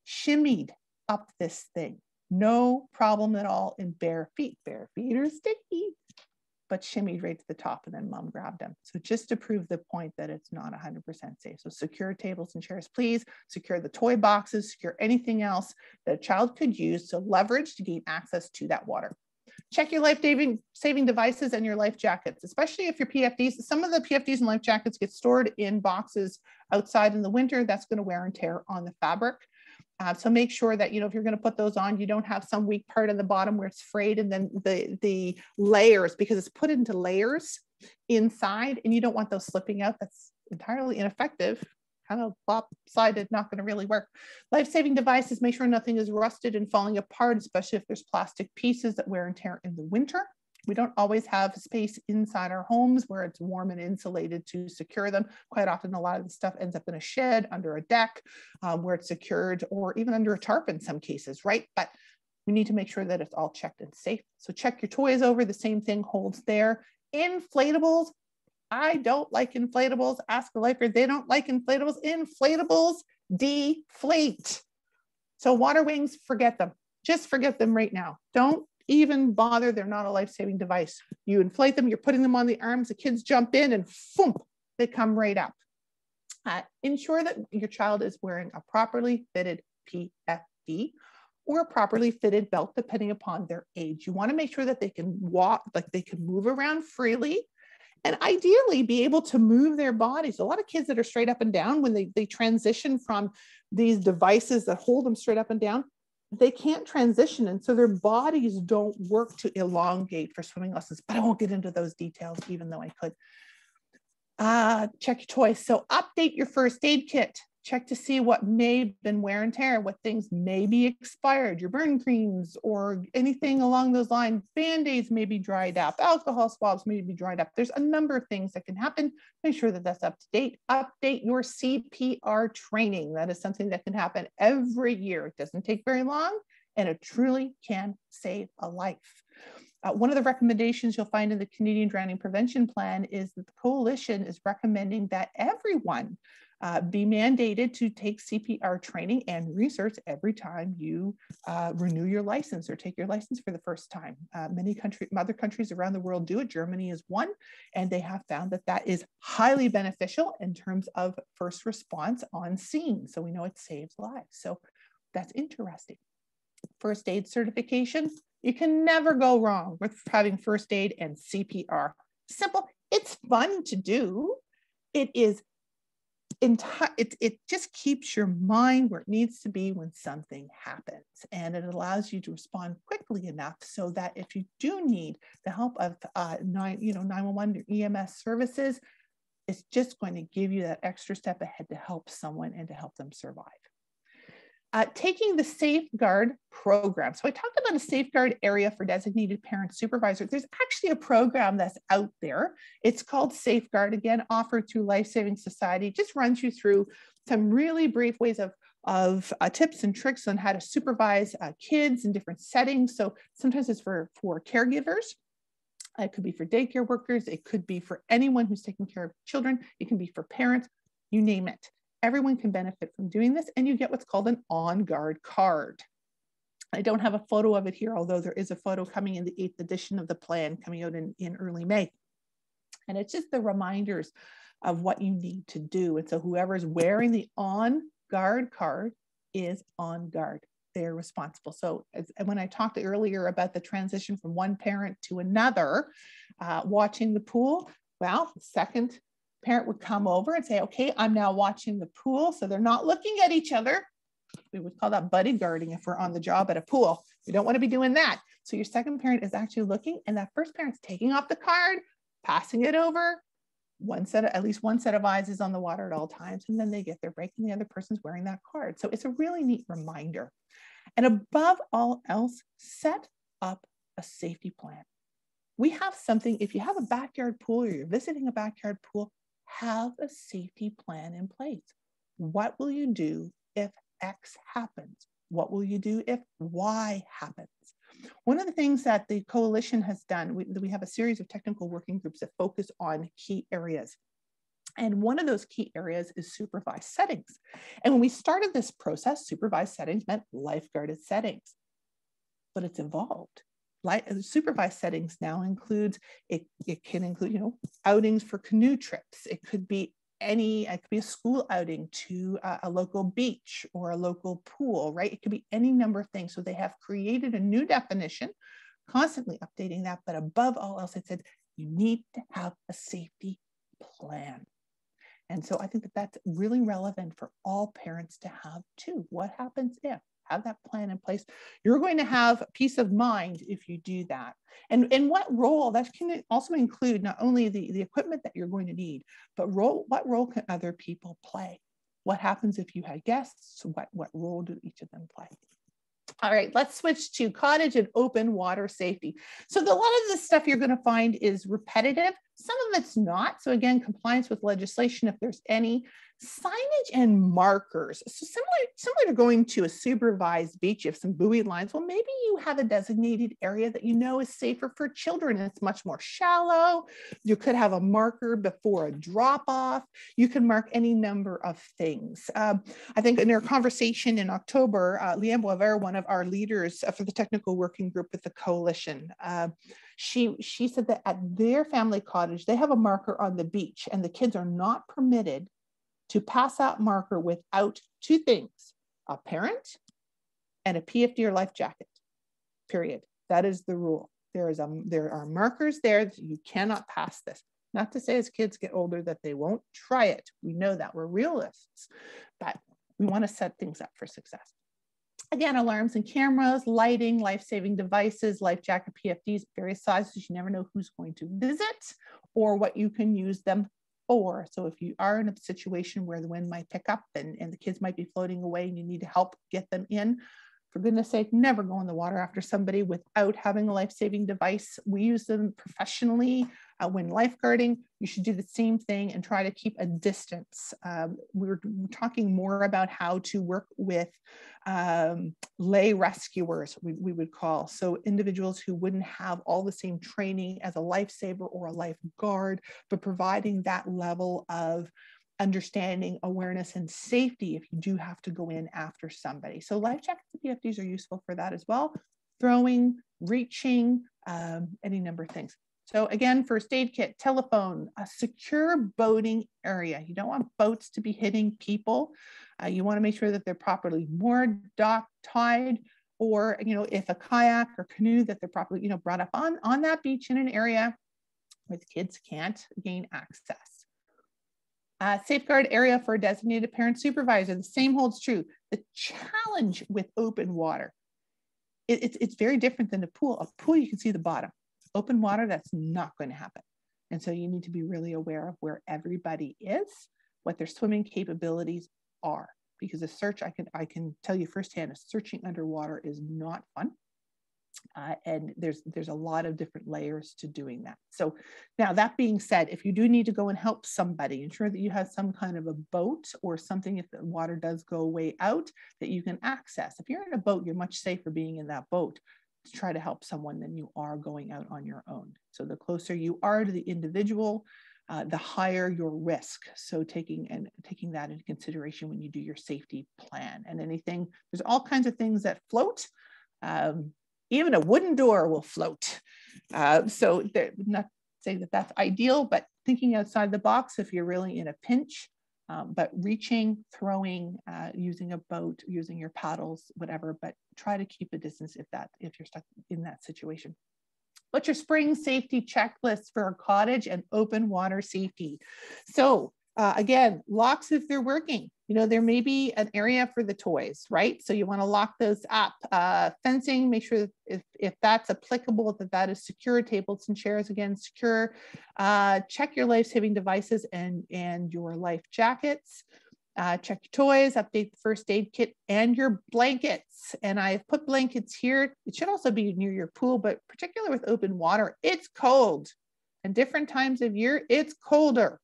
Shimmied up this thing. No problem at all in bare feet. Bare feet are sticky but shimmied right to the top and then mom grabbed him. So just to prove the point that it's not 100% safe. So secure tables and chairs, please. Secure the toy boxes, secure anything else that a child could use to leverage to gain access to that water. Check your life saving, saving devices and your life jackets, especially if your PFDs, some of the PFDs and life jackets get stored in boxes outside in the winter. That's going to wear and tear on the fabric. Uh, so make sure that, you know, if you're going to put those on, you don't have some weak part of the bottom where it's frayed and then the, the layers, because it's put into layers inside and you don't want those slipping out. That's entirely ineffective, kind of lopsided, not going to really work. Life-saving devices, make sure nothing is rusted and falling apart, especially if there's plastic pieces that wear and tear in the winter. We don't always have space inside our homes where it's warm and insulated to secure them. Quite often, a lot of the stuff ends up in a shed, under a deck, um, where it's secured, or even under a tarp in some cases, right? But we need to make sure that it's all checked and safe. So check your toys over. The same thing holds there. Inflatables. I don't like inflatables. Ask a lifer. They don't like inflatables. Inflatables deflate. So water wings, forget them. Just forget them right now. Don't even bother. They're not a life-saving device. You inflate them, you're putting them on the arms, the kids jump in and boom, they come right up. Uh, ensure that your child is wearing a properly fitted PFD or a properly fitted belt, depending upon their age. You want to make sure that they can walk, like they can move around freely and ideally be able to move their bodies. A lot of kids that are straight up and down when they, they transition from these devices that hold them straight up and down, they can't transition and so their bodies don't work to elongate for swimming lessons but i won't get into those details even though i could. Uh, check your toys. So update your first aid kit check to see what may have been wear and tear, what things may be expired, your burn creams or anything along those lines. Band-aids may be dried up, alcohol swabs may be dried up. There's a number of things that can happen. Make sure that that's up to date. Update your CPR training. That is something that can happen every year. It doesn't take very long and it truly can save a life. Uh, one of the recommendations you'll find in the Canadian Drowning Prevention Plan is that the coalition is recommending that everyone uh, be mandated to take CPR training and research every time you uh, renew your license or take your license for the first time. Uh, many country, other countries around the world do it. Germany is one, and they have found that that is highly beneficial in terms of first response on scene. So we know it saves lives. So that's interesting. First aid certification, you can never go wrong with having first aid and CPR. Simple, it's fun to do. It is entire it, it just keeps your mind where it needs to be when something happens and it allows you to respond quickly enough so that if you do need the help of uh, nine you know 911 or ems services it's just going to give you that extra step ahead to help someone and to help them survive uh, taking the safeguard program. So I talked about a safeguard area for designated parent supervisor. There's actually a program that's out there. It's called Safeguard, again, offered through Life Saving Society. Just runs you through some really brief ways of, of uh, tips and tricks on how to supervise uh, kids in different settings. So sometimes it's for, for caregivers. It could be for daycare workers. It could be for anyone who's taking care of children. It can be for parents, you name it. Everyone can benefit from doing this and you get what's called an on-guard card. I don't have a photo of it here, although there is a photo coming in the eighth edition of the plan coming out in, in early May. And it's just the reminders of what you need to do. And so whoever's wearing the on guard card is on guard. They're responsible. So as, when I talked earlier about the transition from one parent to another, uh, watching the pool, well, second parent would come over and say, okay, I'm now watching the pool. So they're not looking at each other. We would call that buddy guarding if we're on the job at a pool. We don't want to be doing that. So your second parent is actually looking and that first parent's taking off the card, passing it over, one set of, at least one set of eyes is on the water at all times and then they get their break and the other person's wearing that card so it's a really neat reminder and above all else set up a safety plan we have something if you have a backyard pool or you're visiting a backyard pool have a safety plan in place what will you do if x happens what will you do if y happens one of the things that the coalition has done, we, we have a series of technical working groups that focus on key areas. And one of those key areas is supervised settings. And when we started this process, supervised settings meant lifeguarded settings, but it's evolved. Like, uh, supervised settings now includes, it, it can include, you know, outings for canoe trips. It could be any, it could be a school outing to a, a, local beach or a local pool, right? It could be any number of things. So they have created a new definition, constantly updating that. But above all else, it said you need to have a safety plan. And so I think that that's really relevant for all parents to have too. What happens if? Have that plan in place. You're going to have peace of mind if you do that. And, and what role that can also include not only the, the equipment that you're going to need, but role, what role can other people play? What happens if you had guests? What, what role do each of them play? All right, let's switch to cottage and open water safety. So the, a lot of the stuff you're going to find is repetitive. Some of it's not. So again, compliance with legislation, if there's any, signage and markers. So similar, similar to going to a supervised beach, you have some buoy lines. Well, maybe you have a designated area that you know is safer for children. It's much more shallow. You could have a marker before a drop off. You can mark any number of things. Um, I think in our conversation in October, uh, Leanne Boisvert, one of our leaders uh, for the technical working group with the coalition, uh, she she said that at their family cottage they have a marker on the beach and the kids are not permitted to pass that marker without two things a parent and a PFD or life jacket, period. That is the rule. There, is a, there are markers there that you cannot pass this. Not to say as kids get older that they won't try it. We know that we're realists, but we want to set things up for success. Again, alarms and cameras, lighting, life-saving devices, life jacket PFDs, various sizes. You never know who's going to visit or what you can use them for. So if you are in a situation where the wind might pick up and, and the kids might be floating away and you need to help get them in, for goodness sake, never go in the water after somebody without having a life-saving device. We use them professionally uh, when lifeguarding. You should do the same thing and try to keep a distance. Um, we are talking more about how to work with um, lay rescuers, we, we would call. So individuals who wouldn't have all the same training as a lifesaver or a lifeguard, but providing that level of understanding awareness and safety if you do have to go in after somebody. So life jackets and PFDs are useful for that as well. Throwing, reaching, um, any number of things. So again, first aid kit, telephone, a secure boating area. You don't want boats to be hitting people. Uh, you want to make sure that they're properly moored, docked, tied, or you know, if a kayak or canoe that they're properly you know brought up on on that beach in an area where the kids can't gain access. Uh, safeguard area for a designated parent supervisor. The same holds true. The challenge with open water, it, it's, it's very different than a pool. A pool, you can see the bottom. Open water, that's not going to happen. And so you need to be really aware of where everybody is, what their swimming capabilities are. Because a search, I can I can tell you firsthand, searching underwater is not fun. Uh, and there's there's a lot of different layers to doing that. So now that being said, if you do need to go and help somebody, ensure that you have some kind of a boat or something if the water does go way out that you can access. If you're in a boat, you're much safer being in that boat to try to help someone than you are going out on your own. So the closer you are to the individual, uh, the higher your risk. So taking and taking that into consideration when you do your safety plan and anything, there's all kinds of things that float. Um, even a wooden door will float. Uh, so not saying that that's ideal, but thinking outside the box if you're really in a pinch, um, but reaching, throwing, uh, using a boat, using your paddles, whatever, but try to keep a distance if that, if you're stuck in that situation. What's your spring safety checklist for a cottage and open water safety? So uh, again, locks if they're working, you know, there may be an area for the toys, right? So you want to lock those up. Uh, fencing, make sure if, if that's applicable, that that is secure. Tables and chairs, again, secure. Uh, check your life-saving devices and, and your life jackets. Uh, check your toys, update the first aid kit and your blankets. And I've put blankets here. It should also be near your pool, but particularly with open water, it's cold. And different times of year, it's colder.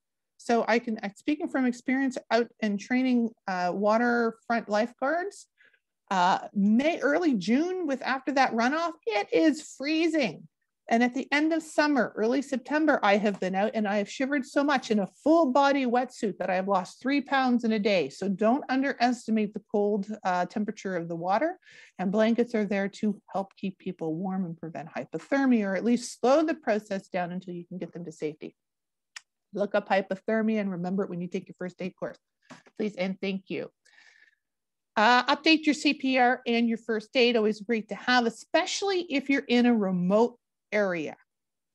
So I can, speaking from experience out and training uh, waterfront lifeguards, uh, May, early June with after that runoff, it is freezing. And at the end of summer, early September, I have been out and I have shivered so much in a full body wetsuit that I have lost three pounds in a day. So don't underestimate the cold uh, temperature of the water. And blankets are there to help keep people warm and prevent hypothermia, or at least slow the process down until you can get them to safety look up hypothermia and remember it when you take your first aid course. Please and thank you. Uh, update your CPR and your first aid, always great to have, especially if you're in a remote area.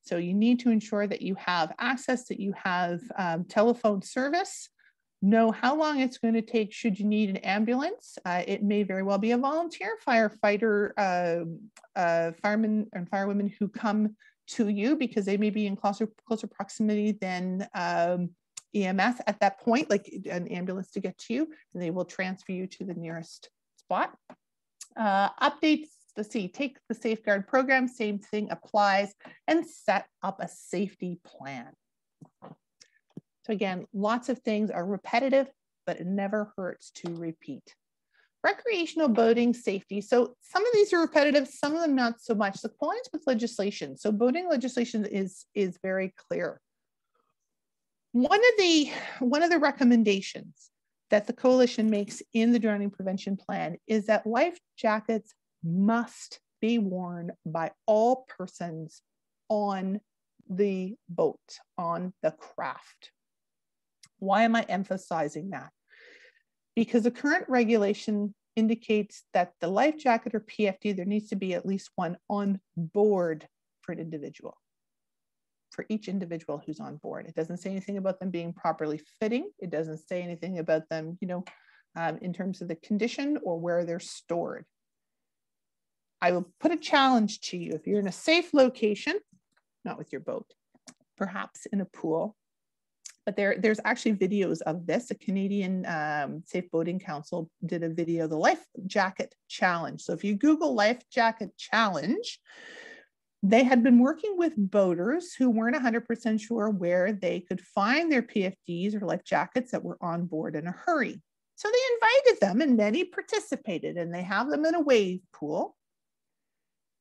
So you need to ensure that you have access, that you have um, telephone service, know how long it's going to take should you need an ambulance. Uh, it may very well be a volunteer firefighter, uh, uh, firemen and firewomen who come to you because they may be in closer closer proximity than um, EMS at that point, like an ambulance to get to you, and they will transfer you to the nearest spot. Uh, updates, let's see, take the safeguard program, same thing applies, and set up a safety plan. So again, lots of things are repetitive, but it never hurts to repeat recreational boating safety. So some of these are repetitive, some of them not so much. The compliance with legislation. So boating legislation is, is very clear. One of the one of the recommendations that the coalition makes in the drowning prevention plan is that life jackets must be worn by all persons on the boat, on the craft. Why am I emphasizing that? Because the current regulation indicates that the life jacket or PFD, there needs to be at least one on board for an individual, for each individual who's on board. It doesn't say anything about them being properly fitting. It doesn't say anything about them, you know, um, in terms of the condition or where they're stored. I will put a challenge to you. If you're in a safe location, not with your boat, perhaps in a pool, but there, there's actually videos of this. A Canadian um, Safe Boating Council did a video, the Life Jacket Challenge. So if you Google Life Jacket Challenge, they had been working with boaters who weren't 100% sure where they could find their PFDs or life jackets that were on board in a hurry. So they invited them and many participated and they have them in a wave pool.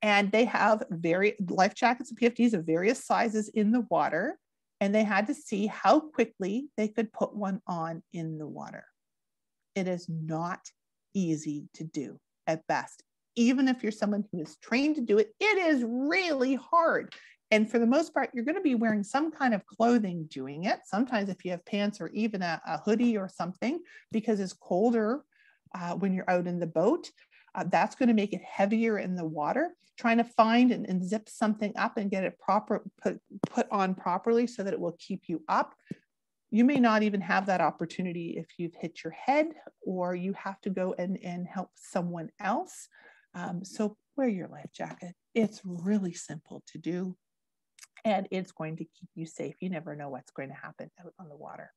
And they have very life jackets and PFDs of various sizes in the water and they had to see how quickly they could put one on in the water. It is not easy to do at best. Even if you're someone who is trained to do it, it is really hard. And for the most part, you're going to be wearing some kind of clothing doing it. Sometimes, if you have pants or even a, a hoodie or something, because it's colder uh, when you're out in the boat, uh, that's going to make it heavier in the water trying to find and, and zip something up and get it proper put, put on properly so that it will keep you up you may not even have that opportunity if you've hit your head or you have to go and, and help someone else. Um, so wear your life jacket. It's really simple to do and it's going to keep you safe. You never know what's going to happen out on the water.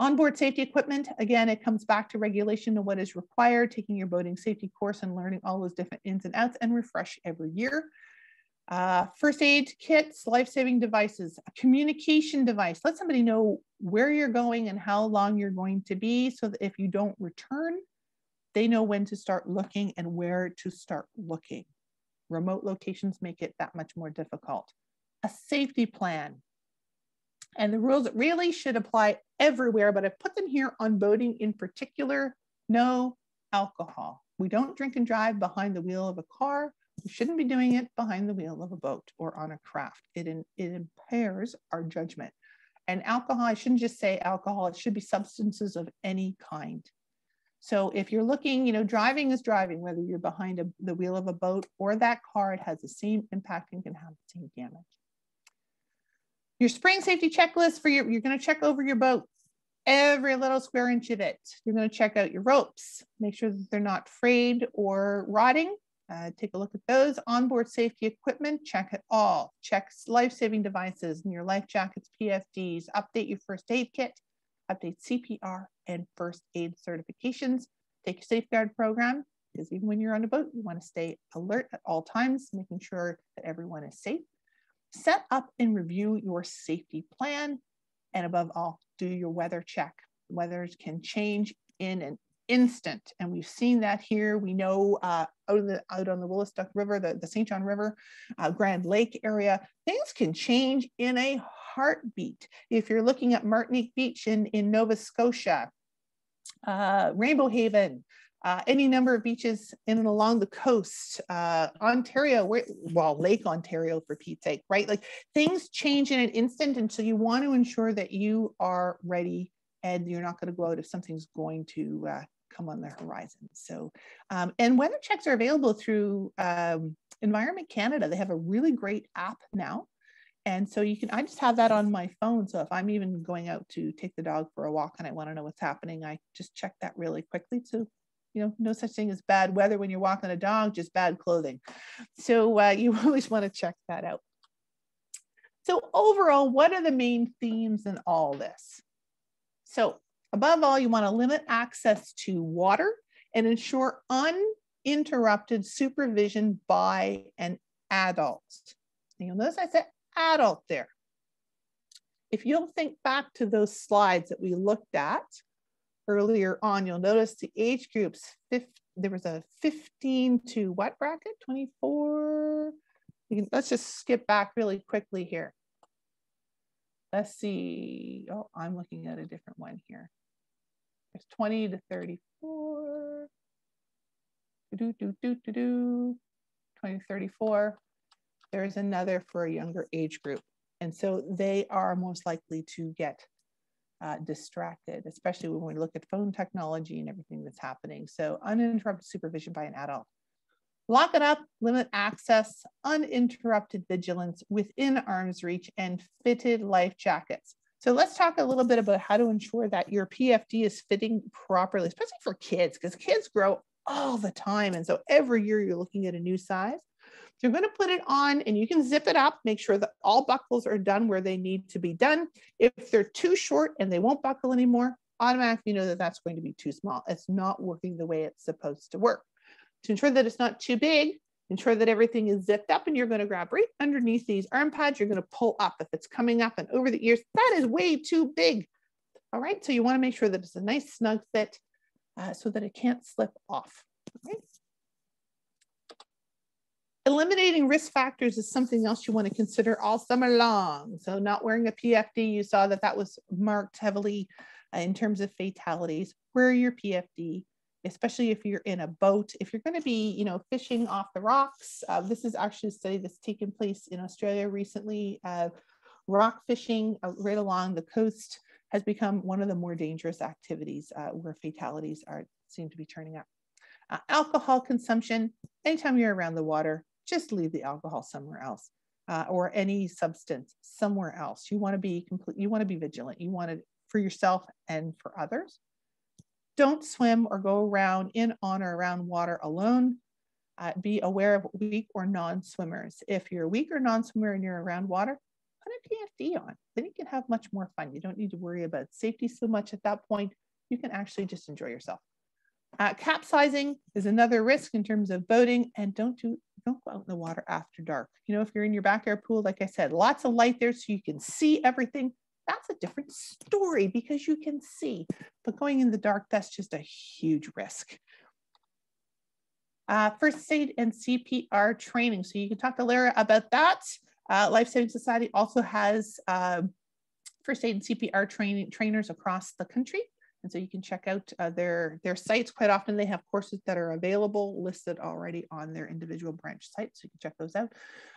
Onboard safety equipment, again, it comes back to regulation and what is required, taking your boating safety course and learning all those different ins and outs and refresh every year. Uh, first aid kits, life-saving devices, a communication device. Let somebody know where you're going and how long you're going to be so that if you don't return, they know when to start looking and where to start looking. Remote locations make it that much more difficult. A safety plan, and the rules really should apply everywhere, but I've put them here on boating in particular. No alcohol. We don't drink and drive behind the wheel of a car. We shouldn't be doing it behind the wheel of a boat or on a craft. It, in, it impairs our judgment. And alcohol, I shouldn't just say alcohol, it should be substances of any kind. So if you're looking, you know, driving is driving, whether you're behind a, the wheel of a boat or that car, it has the same impact and can have the same damage. Your spring safety checklist for your, you're going to check over your boat. every little square inch of it. You're going to check out your ropes, make sure that they're not frayed or rotting. Uh, take a look at those. Onboard safety equipment, check it all. Check life-saving devices and your life jackets, PFDs. Update your first aid kit. Update CPR and first aid certifications. Take your safeguard program because even when you're on a boat, you want to stay alert at all times, making sure that everyone is safe. Set up and review your safety plan. And above all, do your weather check. Weathers can change in an instant. And we've seen that here. We know uh, out, the, out on the Wolastoq River, the, the St. John River, uh, Grand Lake area, things can change in a heartbeat. If you're looking at Martinique Beach in, in Nova Scotia, uh, Rainbow Haven, uh, any number of beaches in and along the coast, uh, Ontario, well, Lake Ontario for Pete's sake, right? Like things change in an instant. And so you want to ensure that you are ready and you're not going to go out if something's going to uh, come on the horizon. So, um, and weather checks are available through um, Environment Canada. They have a really great app now. And so you can, I just have that on my phone. So if I'm even going out to take the dog for a walk and I want to know what's happening, I just check that really quickly. So, you know, no such thing as bad weather when you're walking a dog, just bad clothing. So uh, you always want to check that out. So overall, what are the main themes in all this? So above all, you want to limit access to water and ensure uninterrupted supervision by an adult. You'll notice I said adult there. If you'll think back to those slides that we looked at earlier on, you'll notice the age groups, 50, there was a 15 to what bracket, 24? Can, let's just skip back really quickly here. Let's see. Oh, I'm looking at a different one here. There's 20 to 34. Do, do, do, do, do. 20 to 34. There's another for a younger age group. And so they are most likely to get uh, distracted, especially when we look at phone technology and everything that's happening. So uninterrupted supervision by an adult. Lock it up, limit access, uninterrupted vigilance within arm's reach, and fitted life jackets. So let's talk a little bit about how to ensure that your PFD is fitting properly, especially for kids, because kids grow all the time. And so every year you're looking at a new size. You're going to put it on and you can zip it up, make sure that all buckles are done where they need to be done. If they're too short and they won't buckle anymore, automatically you know that that's going to be too small. It's not working the way it's supposed to work. To ensure that it's not too big, ensure that everything is zipped up and you're going to grab right underneath these arm pads. You're going to pull up. If it's coming up and over the ears, that is way too big. All right, so you want to make sure that it's a nice snug fit uh, so that it can't slip off. Okay. Eliminating risk factors is something else you want to consider all summer long. So not wearing a PFD, you saw that that was marked heavily uh, in terms of fatalities. Wear your PFD especially if you're in a boat. If you're going to be, you know, fishing off the rocks, uh, this is actually a study that's taken place in Australia recently. Uh, rock fishing uh, right along the coast has become one of the more dangerous activities uh, where fatalities are seem to be turning up. Uh, alcohol consumption, anytime you're around the water, just leave the alcohol somewhere else. Uh, or any substance somewhere else. You want to be complete. You want to be vigilant. You want it for yourself and for others. Don't swim or go around in, on, or around water alone. Uh, be aware of weak or non-swimmers. If you're a weak or non-swimmer and you're around water, put a PFD on. Then you can have much more fun. You don't need to worry about safety so much at that point. You can actually just enjoy yourself. Uh, capsizing is another risk in terms of boating, and don't do don't go out in the water after dark. You know, if you're in your backyard pool, like I said, lots of light there so you can see everything that's a different story because you can see. But going in the dark, that's just a huge risk. Uh, first aid and CPR training. So you can talk to Lara about that. Uh, Life Saving Society also has uh, first aid and CPR training trainers across the country. And so you can check out uh, their, their sites. Quite often they have courses that are available listed already on their individual branch sites. So you can check those out.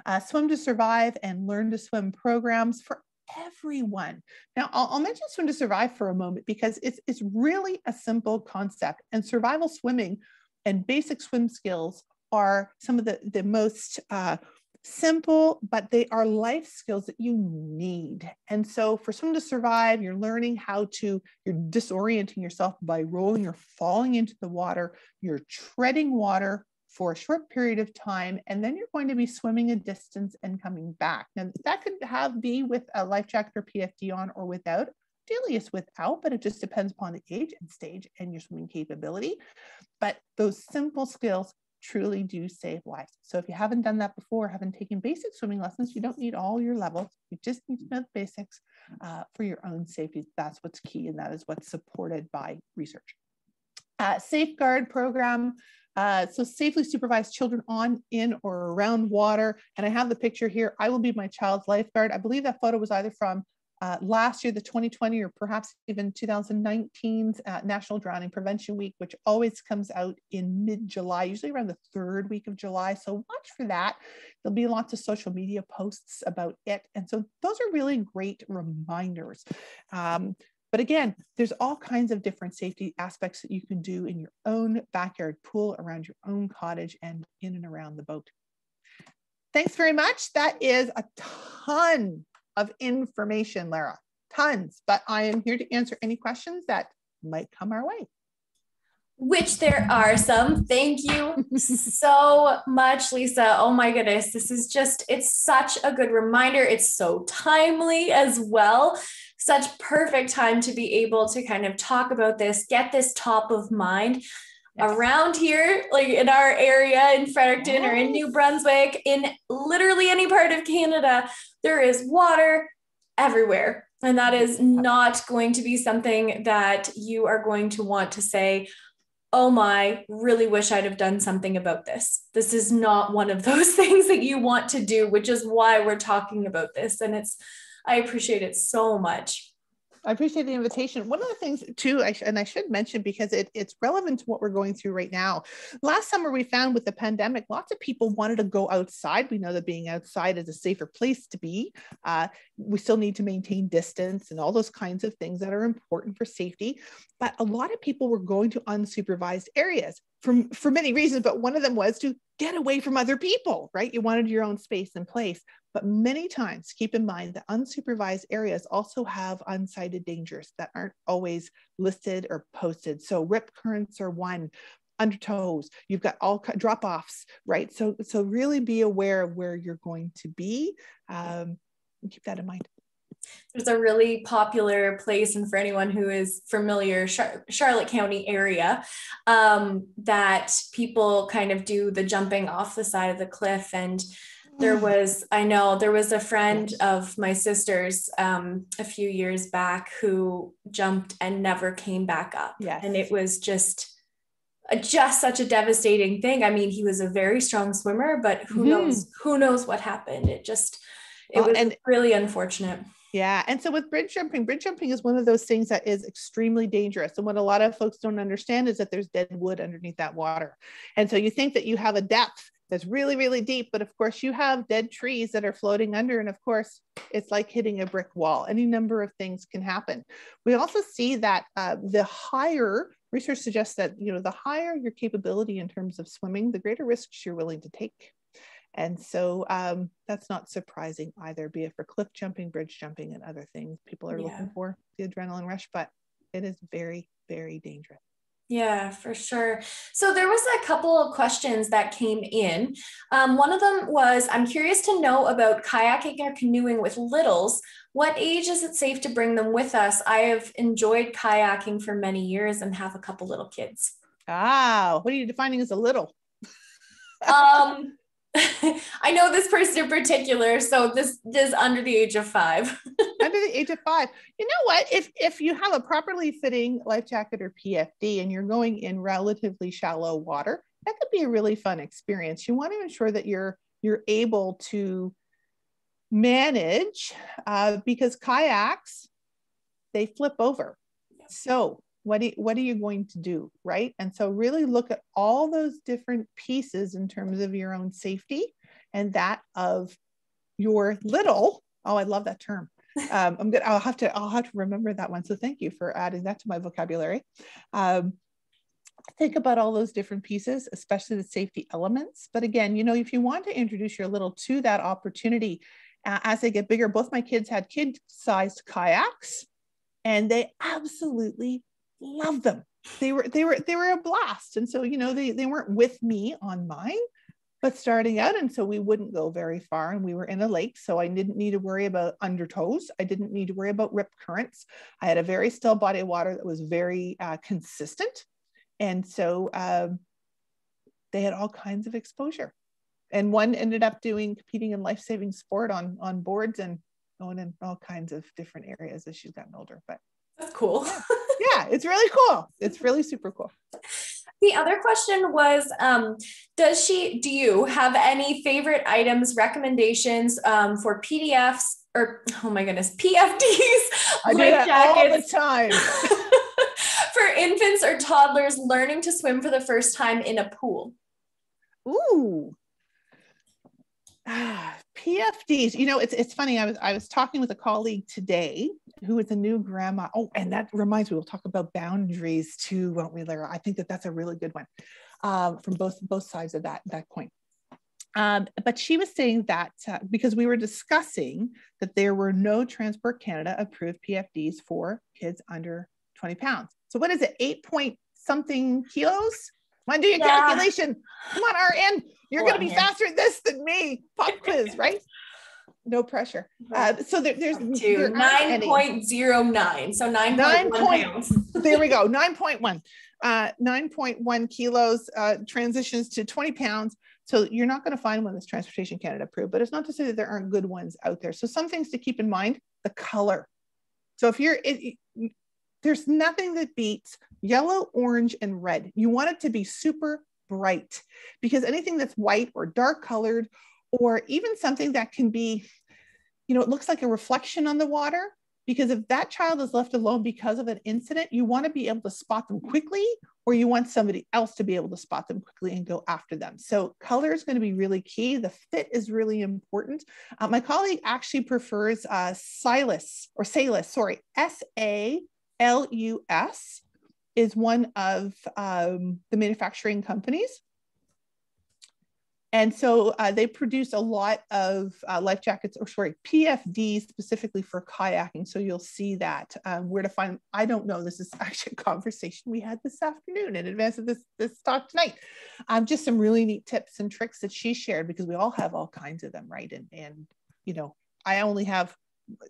Uh, swim to Survive and Learn to Swim programs for everyone. Now, I'll, I'll, mention swim to survive for a moment because it's, it's really a simple concept. And survival swimming and basic swim skills are some of the, the most uh, simple, but they are life skills that you need. And so, for someone to survive, you're learning how to, you're disorienting yourself by rolling or falling into the water, you're treading water for a short period of time, and then you're going to be swimming a distance and coming back. Now, that could have be with a life jacket or PFD on or without. Ideally, it's without, but it just depends upon the age and stage and your swimming capability. But those simple skills truly do save lives. So if you haven't done that before, haven't taken basic swimming lessons, you don't need all your levels. You just need to know the basics uh, for your own safety. That's what's key, and that is what's supported by research. Uh, safeguard program. Uh, so safely supervise children on, in, or around water. And I have the picture here. I will be my child's lifeguard. I believe that photo was either from uh, last year, the 2020 or perhaps even 2019's uh, National Drowning Prevention Week, which always comes out in mid July, usually around the third week of July. So watch for that. There'll be lots of social media posts about it. And so those are really great reminders. Um, but again, there's all kinds of different safety aspects that you can do in your own backyard pool, around your own cottage, and in and around the boat. Thanks very much. That is a ton of information, Lara, tons, but I am here to answer any questions that might come our way. Which there are some. Thank you so much, Lisa. Oh my goodness. This is just, it's such a good reminder. It's so timely as well. Such perfect time to be able to kind of talk about this, get this top of mind. Yes. around here, like in our area in Fredericton yes. or in New Brunswick, in literally any part of Canada, there is water everywhere. And that is not going to be something that you are going to want to say, oh my, really wish I'd have done something about this. This is not one of those things that you want to do, which is why we're talking about this. And it's, I appreciate it so much. I appreciate the invitation. One of the things too, I sh- and I should mention because it, it's relevant to what we're going through right now. Last summer, we found with the pandemic, lots of people wanted to go outside. We know that being outside is a safer place to be. Uh, we still need to maintain distance and all those kinds of things that are important for safety. But a lot of people were going to unsupervised areas for, for many reasons, but one of them was to get away from other people, right? You wanted your own space and place. But many times, keep in mind that unsupervised areas also have unsighted dangers that aren't always listed or posted. So rip currents are one, undertows, you've got all drop offs, right? So, so really be aware of where you're going to be. Um, keep that in mind there's a really popular place and for anyone who is familiar Char- charlotte county area um, that people kind of do the jumping off the side of the cliff and there mm. was i know there was a friend of my sister's um, a few years back who jumped and never came back up yes. and it was just just such a devastating thing i mean he was a very strong swimmer but who mm-hmm. knows who knows what happened it just it well, was and really unfortunate yeah. And so with bridge jumping, bridge jumping is one of those things that is extremely dangerous. And what a lot of folks don't understand is that there's dead wood underneath that water. And so you think that you have a depth that's really, really deep, but of course you have dead trees that are floating under. And of course, it's like hitting a brick wall. Any number of things can happen. We also see that uh, the higher research suggests that, you know, the higher your capability in terms of swimming, the greater risks you're willing to take. And so um, that's not surprising either, be it for cliff jumping, bridge jumping, and other things people are yeah. looking for the adrenaline rush, but it is very, very dangerous. Yeah, for sure. So there was a couple of questions that came in. Um, one of them was I'm curious to know about kayaking or canoeing with littles. What age is it safe to bring them with us? I have enjoyed kayaking for many years and have a couple little kids. Ah, what are you defining as a little? um, I know this person in particular, so this is under the age of five. under the age of five. You know what? If if you have a properly fitting life jacket or PFD and you're going in relatively shallow water, that could be a really fun experience. You want to ensure that you're you're able to manage uh, because kayaks they flip over. So what, you, what are you going to do right? And so really look at all those different pieces in terms of your own safety and that of your little oh i love that term. Um, i'm good i'll have to i'll have to remember that one. So thank you for adding that to my vocabulary. Um, think about all those different pieces, especially the safety elements. But again, you know, if you want to introduce your little to that opportunity uh, as they get bigger, both my kids had kid sized kayaks and they absolutely love them. They were, they were, they were a blast. And so, you know, they, they weren't with me on mine, but starting out. And so we wouldn't go very far and we were in a lake. So I didn't need to worry about undertows. I didn't need to worry about rip currents. I had a very still body of water that was very uh, consistent. And so um, they had all kinds of exposure. And one ended up doing competing in life-saving sport on, on boards and going in all kinds of different areas as she's gotten older. But that's cool. yeah, yeah it's really cool. It's really super cool. The other question was, um, does she, do you have any favorite items, recommendations um, for PDFs or, oh my goodness, PFDs, I life jackets. all the time. for infants or toddlers learning to swim for the first time in a pool? Ooh. Ah, PFDs. You know, it's it's funny. I was I was talking with a colleague today who is a new grandma. Oh, and that reminds me, we'll talk about boundaries too, won't we, Lara? I think that that's a really good one um, from both both sides of that that coin. Um, but she was saying that uh, because we were discussing that there were no Transport Canada approved PFDs for kids under 20 pounds. So what is it? Eight point something kilos? Come on, do your yeah. calculation. Come on, RN. You're going to be faster at this than me. Pop quiz, right? No pressure. Uh, so there, there's there nine point zero nine. So nine point pounds. there we go. Nine point one. Uh, 9.1 kilos uh, transitions to 20 pounds. So you're not going to find one that's Transportation Canada approved, but it's not to say that there aren't good ones out there. So some things to keep in mind: the color. So if you're, it, there's nothing that beats yellow, orange, and red. You want it to be super bright because anything that's white or dark colored, or even something that can be, you know, it looks like a reflection on the water. Because if that child is left alone because of an incident, you want to be able to spot them quickly, or you want somebody else to be able to spot them quickly and go after them. So, color is going to be really key. The fit is really important. Uh, my colleague actually prefers uh, Silas or Salus, sorry, S A L U S is one of um, the manufacturing companies. And so uh, they produce a lot of uh, life jackets, or sorry, PFD specifically for kayaking. So you'll see that um, where to find. I don't know. This is actually a conversation we had this afternoon in advance of this this talk tonight. Um, just some really neat tips and tricks that she shared because we all have all kinds of them, right? And and you know, I only have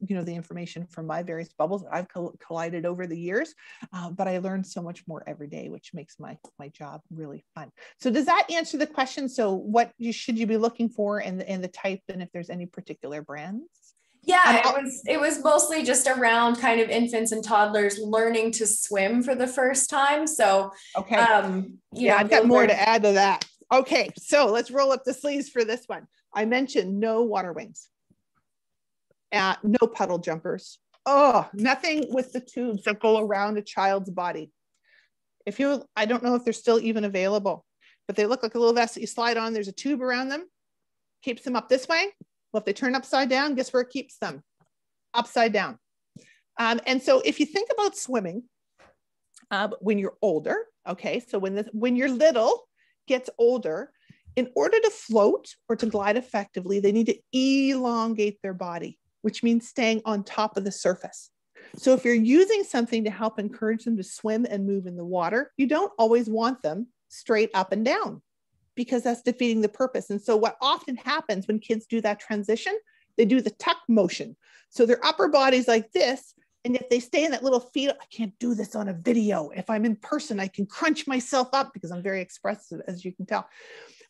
you know the information from my various bubbles that I've collided over the years, uh, but I learn so much more every day, which makes my my job really fun. So does that answer the question? So what you, should you be looking for and the, and the type, and if there's any particular brands? Yeah, it was it was mostly just around kind of infants and toddlers learning to swim for the first time. So okay, um, yeah, know, I've got more to add to that. Okay, so let's roll up the sleeves for this one. I mentioned no water wings uh, no puddle jumpers. Oh, nothing with the tubes that go around a child's body. If you, I don't know if they're still even available, but they look like a little vest that you slide on. There's a tube around them, keeps them up this way. Well, if they turn upside down, guess where it keeps them? Upside down. Um, and so if you think about swimming, uh, when you're older, okay, so when the, when you're little gets older, in order to float or to glide effectively, they need to elongate their body which means staying on top of the surface. So if you're using something to help encourage them to swim and move in the water, you don't always want them straight up and down because that's defeating the purpose. And so what often happens when kids do that transition, they do the tuck motion. So their upper body's like this. And if they stay in that little feet, I can't do this on a video. If I'm in person, I can crunch myself up because I'm very expressive, as you can tell.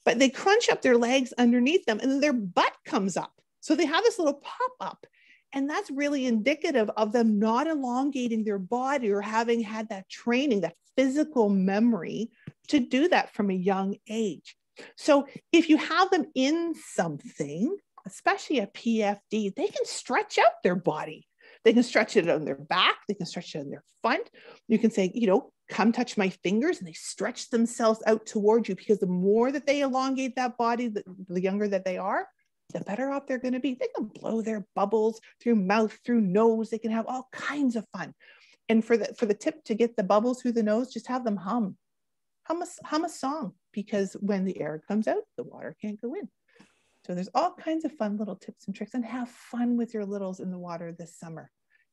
But they crunch up their legs underneath them and then their butt comes up. So they have this little pop up. And that's really indicative of them not elongating their body or having had that training, that physical memory to do that from a young age. So if you have them in something, especially a PFD, they can stretch out their body. They can stretch it on their back, they can stretch it on their front. You can say, you know, come touch my fingers, and they stretch themselves out towards you because the more that they elongate that body, the, the younger that they are, the better off they're going to be. They can blow their bubbles through mouth, through nose. They can have all kinds of fun. And for the for the tip to get the bubbles through the nose, just have them hum. hum a, hum a song because when the air comes out, the water can't go in. So there's all kinds of fun little tips and tricks and have fun with your littles in the water this summer.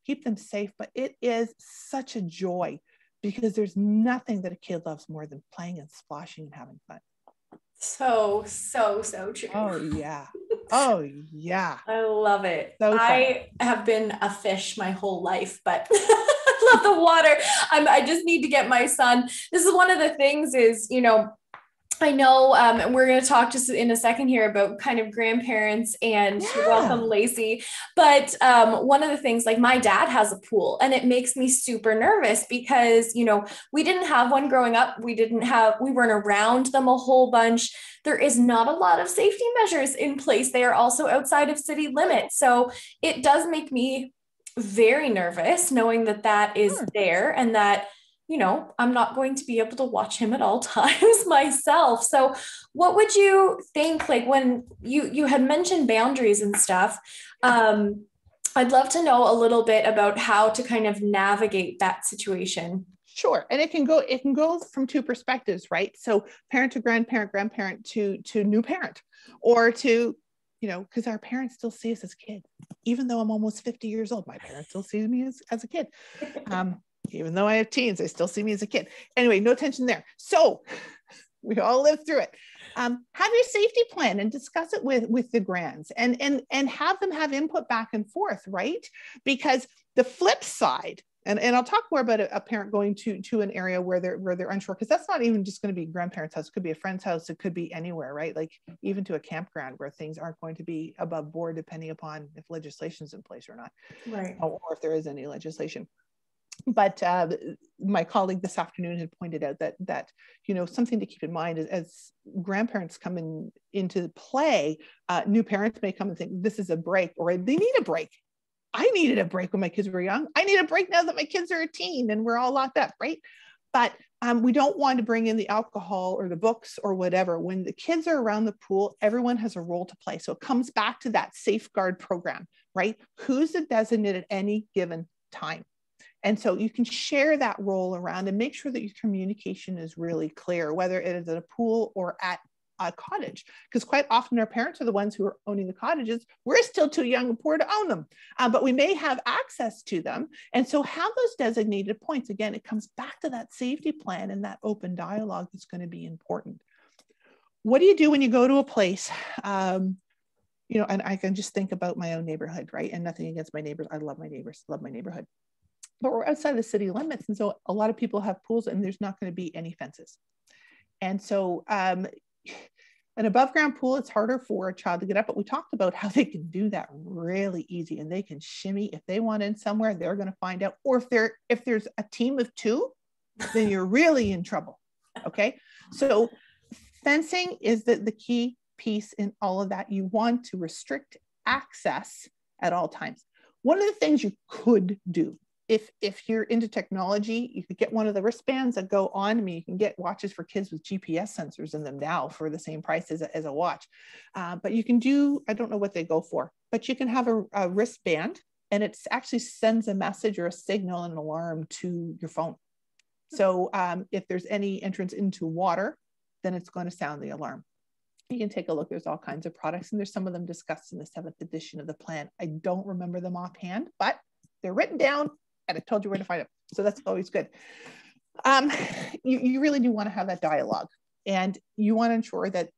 Keep them safe, but it is such a joy because there's nothing that a kid loves more than playing and splashing and having fun. So, so, so true. Oh, yeah. Oh, yeah. I love it. So I have been a fish my whole life, but I love the water. I'm, I just need to get my son. This is one of the things is, you know, I know um, and we're going to talk just in a second here about kind of grandparents and yeah. welcome Lacey. But um, one of the things, like my dad has a pool and it makes me super nervous because, you know, we didn't have one growing up. We didn't have, we weren't around them a whole bunch. There is not a lot of safety measures in place. They are also outside of city limits. So it does make me very nervous knowing that that is sure. there and that you know, I'm not going to be able to watch him at all times myself. So what would you think like when you you had mentioned boundaries and stuff? Um I'd love to know a little bit about how to kind of navigate that situation. Sure. And it can go it can go from two perspectives, right? So parent to grandparent, grandparent to to new parent or to you know, because our parents still see us as kids. Even though I'm almost 50 years old, my parents still see me as, as a kid. Um, even though I have teens, they still see me as a kid. Anyway, no tension there. So we all live through it. Um, have your safety plan and discuss it with with the grands and and and have them have input back and forth, right? Because the flip side, and, and I'll talk more about a, a parent going to to an area where they're where they're unsure, because that's not even just going to be grandparents' house. It could be a friend's house. It could be anywhere, right? Like even to a campground where things aren't going to be above board, depending upon if legislation's in place or not, right? Or if there is any legislation but uh, my colleague this afternoon had pointed out that that you know something to keep in mind is as grandparents come in into play uh, new parents may come and think this is a break or they need a break. I needed a break when my kids were young. I need a break now that my kids are a teen and we're all locked up right? But um, we don't want to bring in the alcohol or the books or whatever. When the kids are around the pool everyone has a role to play. So it comes back to that safeguard program right? Who's the designated at any given time and so you can share that role around and make sure that your communication is really clear, whether it is at a pool or at a cottage, because quite often our parents are the ones who are owning the cottages. We're still too young and poor to own them, uh, but we may have access to them. And so have those designated points. Again, it comes back to that safety plan and that open dialogue that's going to be important. What do you do when you go to a place? Um, you know, and I can just think about my own neighborhood, right? And nothing against my neighbors. I love my neighbors, love my neighborhood but we're outside the city limits. And so a lot of people have pools and there's not going to be any fences. And so um, an above ground pool, it's harder for a child to get up, but we talked about how they can do that really easy and they can shimmy if they want in somewhere, they're going to find out. Or if they're if there's a team of two, then you're really in trouble. Okay. So fencing is the, the key piece in all of that. You want to restrict access at all times. One of the things you could do if if you're into technology, you could get one of the wristbands that go on. I mean, you can get watches for kids with GPS sensors in them now for the same price as a, as a watch. Uh, but you can do, I don't know what they go for, but you can have a, a wristband and it actually sends a message or a signal, an alarm to your phone. So um, if there's any entrance into water, then it's going to sound the alarm. You can take a look. There's all kinds of products, and there's some of them discussed in the seventh edition of the plan. I don't remember them offhand, but they're written down and I told you where to find it. So that's always good. Um, you, you really do want to have that dialogue and you want to ensure that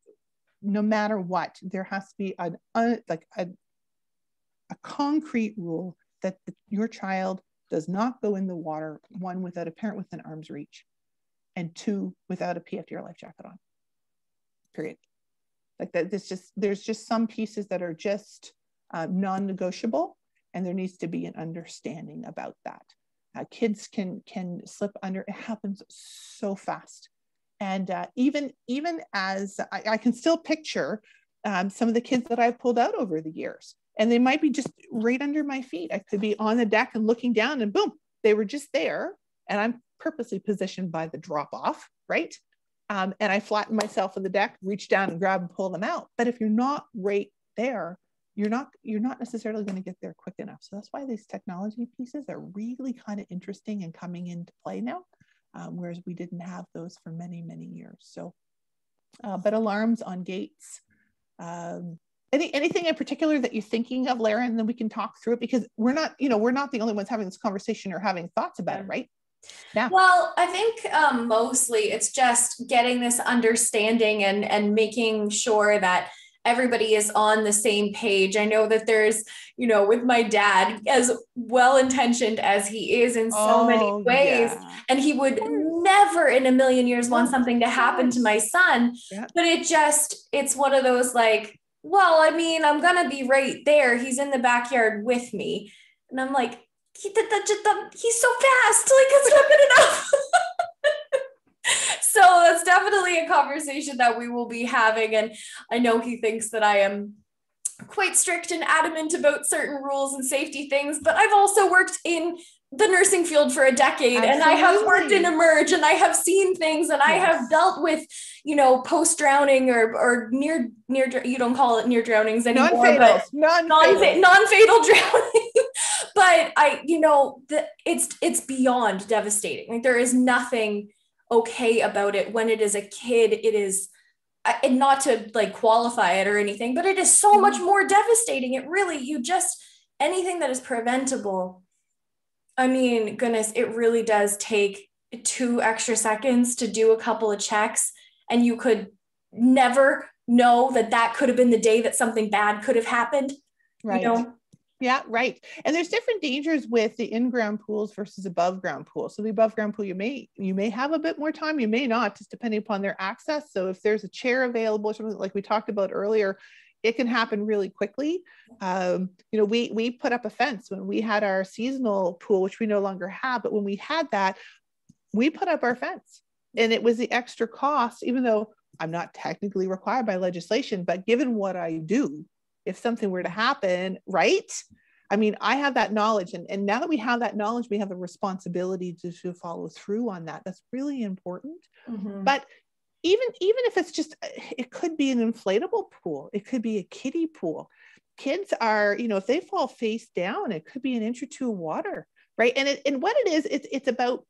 no matter what, there has to be an, uh, like a, a concrete rule that the, your child does not go in the water, one, without a parent within arm's reach, and two, without a PFD or life jacket on, period. Like that, this just, there's just some pieces that are just uh, non-negotiable and there needs to be an understanding about that. Uh, kids can can slip under it happens so fast. And uh, even even as I, I, can still picture um, some of the kids that i've pulled out over the years. And they might be just right under my feet. I could be on the deck and looking down and boom they were just there. And i'm purposely positioned by the drop off right? Um, and i flatten myself on the deck reach down and grab and pull them out. But if you're not right there you're not you're not necessarily going to get there quick enough so that's why these technology pieces are really kind of interesting and coming into play now um, whereas we didn't have those for many, many years. So, uh, but alarms on gates. Um, any, anything in particular that you're thinking of, Lara, and then we can talk through it because we're not, you know, we're not the only ones having this conversation or having thoughts about it, right? Yeah. Well, I think um, mostly it's just getting this understanding and and making sure that everybody is on the same page. I know that there's, you know, with my dad, as well intentioned as he is in so oh, many ways, yeah. and he would never in a million years want something to happen to my son. Yeah. But it just, it's one of those like, well, I mean, I'm gonna be right there. He's in the backyard with me. And I'm like, he that, that he's so fast, like it's not good enough. so that's definitely a conversation that we will be having. And I know he thinks that I am quite strict and adamant about certain rules and safety things, but I've also worked in the nursing field for a decade Absolutely. and I have worked in emerge and I have seen things and yes. I have dealt with, you know, post drowning or or near near you don't call it near drownings anymore, non-fatal, non-fatal. non-fatal drowning. but I, you know, the, it's it's beyond devastating. Like there is nothing okay about it when it is a kid. It is and not to like qualify it or anything, but it is so much mm-hmm. more devastating. It really, you just anything that is preventable I mean, goodness, it really does take two extra seconds to do a couple of checks, and you could never know that that could have been the day that something bad could have happened. Right. You know? Yeah, right. And there's different dangers with the in-ground pools versus above ground pools. So the above ground pool, you may you may have a bit more time, you may not, just depending upon their access. So if there's a chair available, something like we talked about earlier, it can happen really quickly. Um, you know, we we put up a fence when we had our seasonal pool, which we no longer have, but when we had that, we put up our fence, and it was the extra cost, even though I'm not technically required by legislation, but given what I do, if something were to happen, right? I mean, I have that knowledge, and, and now that we have that knowledge, we have a responsibility to, to follow through on that. That's really important. Mm-hmm. But even even if it's just it could be an inflatable pool it could be a kiddie pool kids are you know if they fall face down it could be an inch or two of water right and it, and what it is it's it's about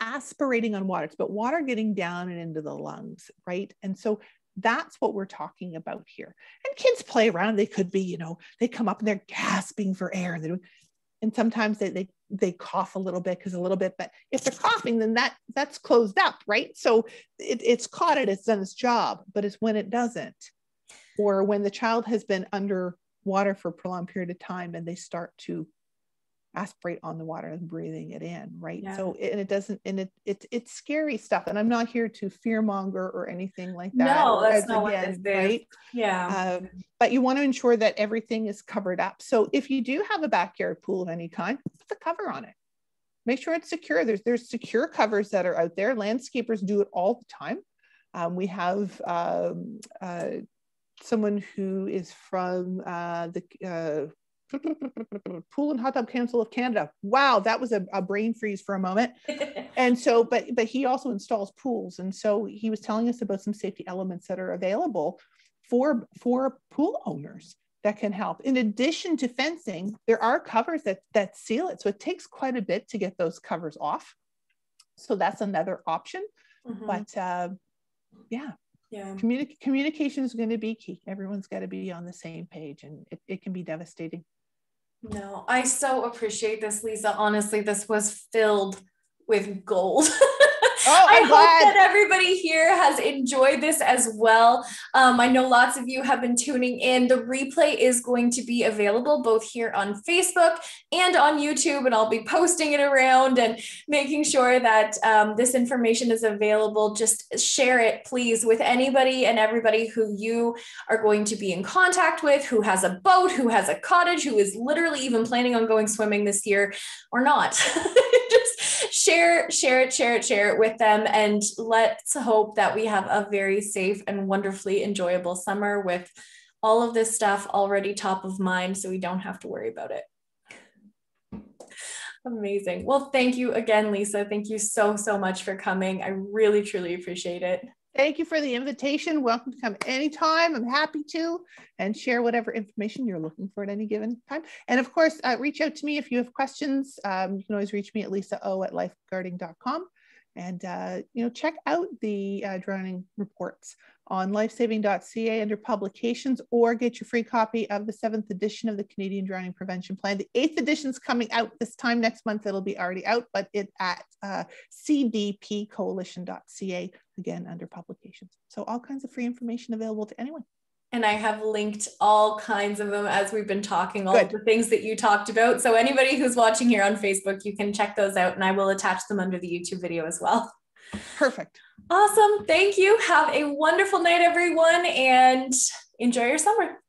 aspirating on water it's about water getting down and into the lungs right and so that's what we're talking about here. And kids play around. They could be you know they come up and they're gasping for air. And, they, and sometimes they, they they cough a little bit because a little bit, but if they're coughing, then that that's closed up, right? So it, it's caught it, it's done its job, but it's when it doesn't, or when the child has been under water for a prolonged period of time and they start to aspirate on the water and breathing it in right? Yeah. so and it doesn't and it, it it's scary stuff and i'm not here to fear monger or anything like that no that's not again, what this right? Yeah. Um, but you want to ensure that everything is covered up. So if you do have a backyard pool of any kind put the cover on it. Make sure it's secure. There's there's secure covers that are out there. Landscapers do it all the time. Um, we have um, uh, someone who is from uh, the uh, Pool and Hot Tub Council of Canada. Wow, that was a, a brain freeze for a moment. and so, but but he also installs pools, and so he was telling us about some safety elements that are available for for pool owners that can help. In addition to fencing, there are covers that that seal it, so it takes quite a bit to get those covers off. So that's another option. Mm-hmm. But uh, yeah, yeah Communi- communication is going to be key everyone's got to be on the same page and it, it can be devastating no, I so appreciate this, Lisa. Honestly, this was filled with gold. Oh, I hope that everybody here has enjoyed this as well. Um, I know lots of you have been tuning in. The replay is going to be available both here on Facebook and on YouTube, and I'll be posting it around and making sure that um, this information is available. Just share it, please, with anybody and everybody who you are going to be in contact with, who has a boat, who has a cottage, who is literally even planning on going swimming this year or not. share, share it, share it, share it with them. And let's hope that we have a very safe and wonderfully enjoyable summer with all of this stuff already top of mind so we don't have to worry about it. Amazing. Well, thank you again, Lisa. Thank you so, so much for coming. I really, truly appreciate it. Thank you for the invitation. Welcome to come anytime. I'm happy to and share whatever information you're looking for at any given time. And of course, uh, reach out to me if you have questions. Um, you can always reach me at lisa o at lifeguarding.com And, uh, you know, check out the uh, drowning reports on lifesaving.ca under publications or get your free copy of the seventh edition of the Canadian Drowning Prevention Plan. The eighth edition is coming out this time next month. It'll be already out, but it at uh, cdpcoalition.ca, again, under publications. So all kinds of free information available to anyone. And I have linked all kinds of them as we've been talking, all Good. the things that you talked about. So anybody who's watching here on Facebook, you can check those out and I will attach them under the YouTube video as well. Perfect. Awesome. Thank you. Have a wonderful night, everyone, and enjoy your summer.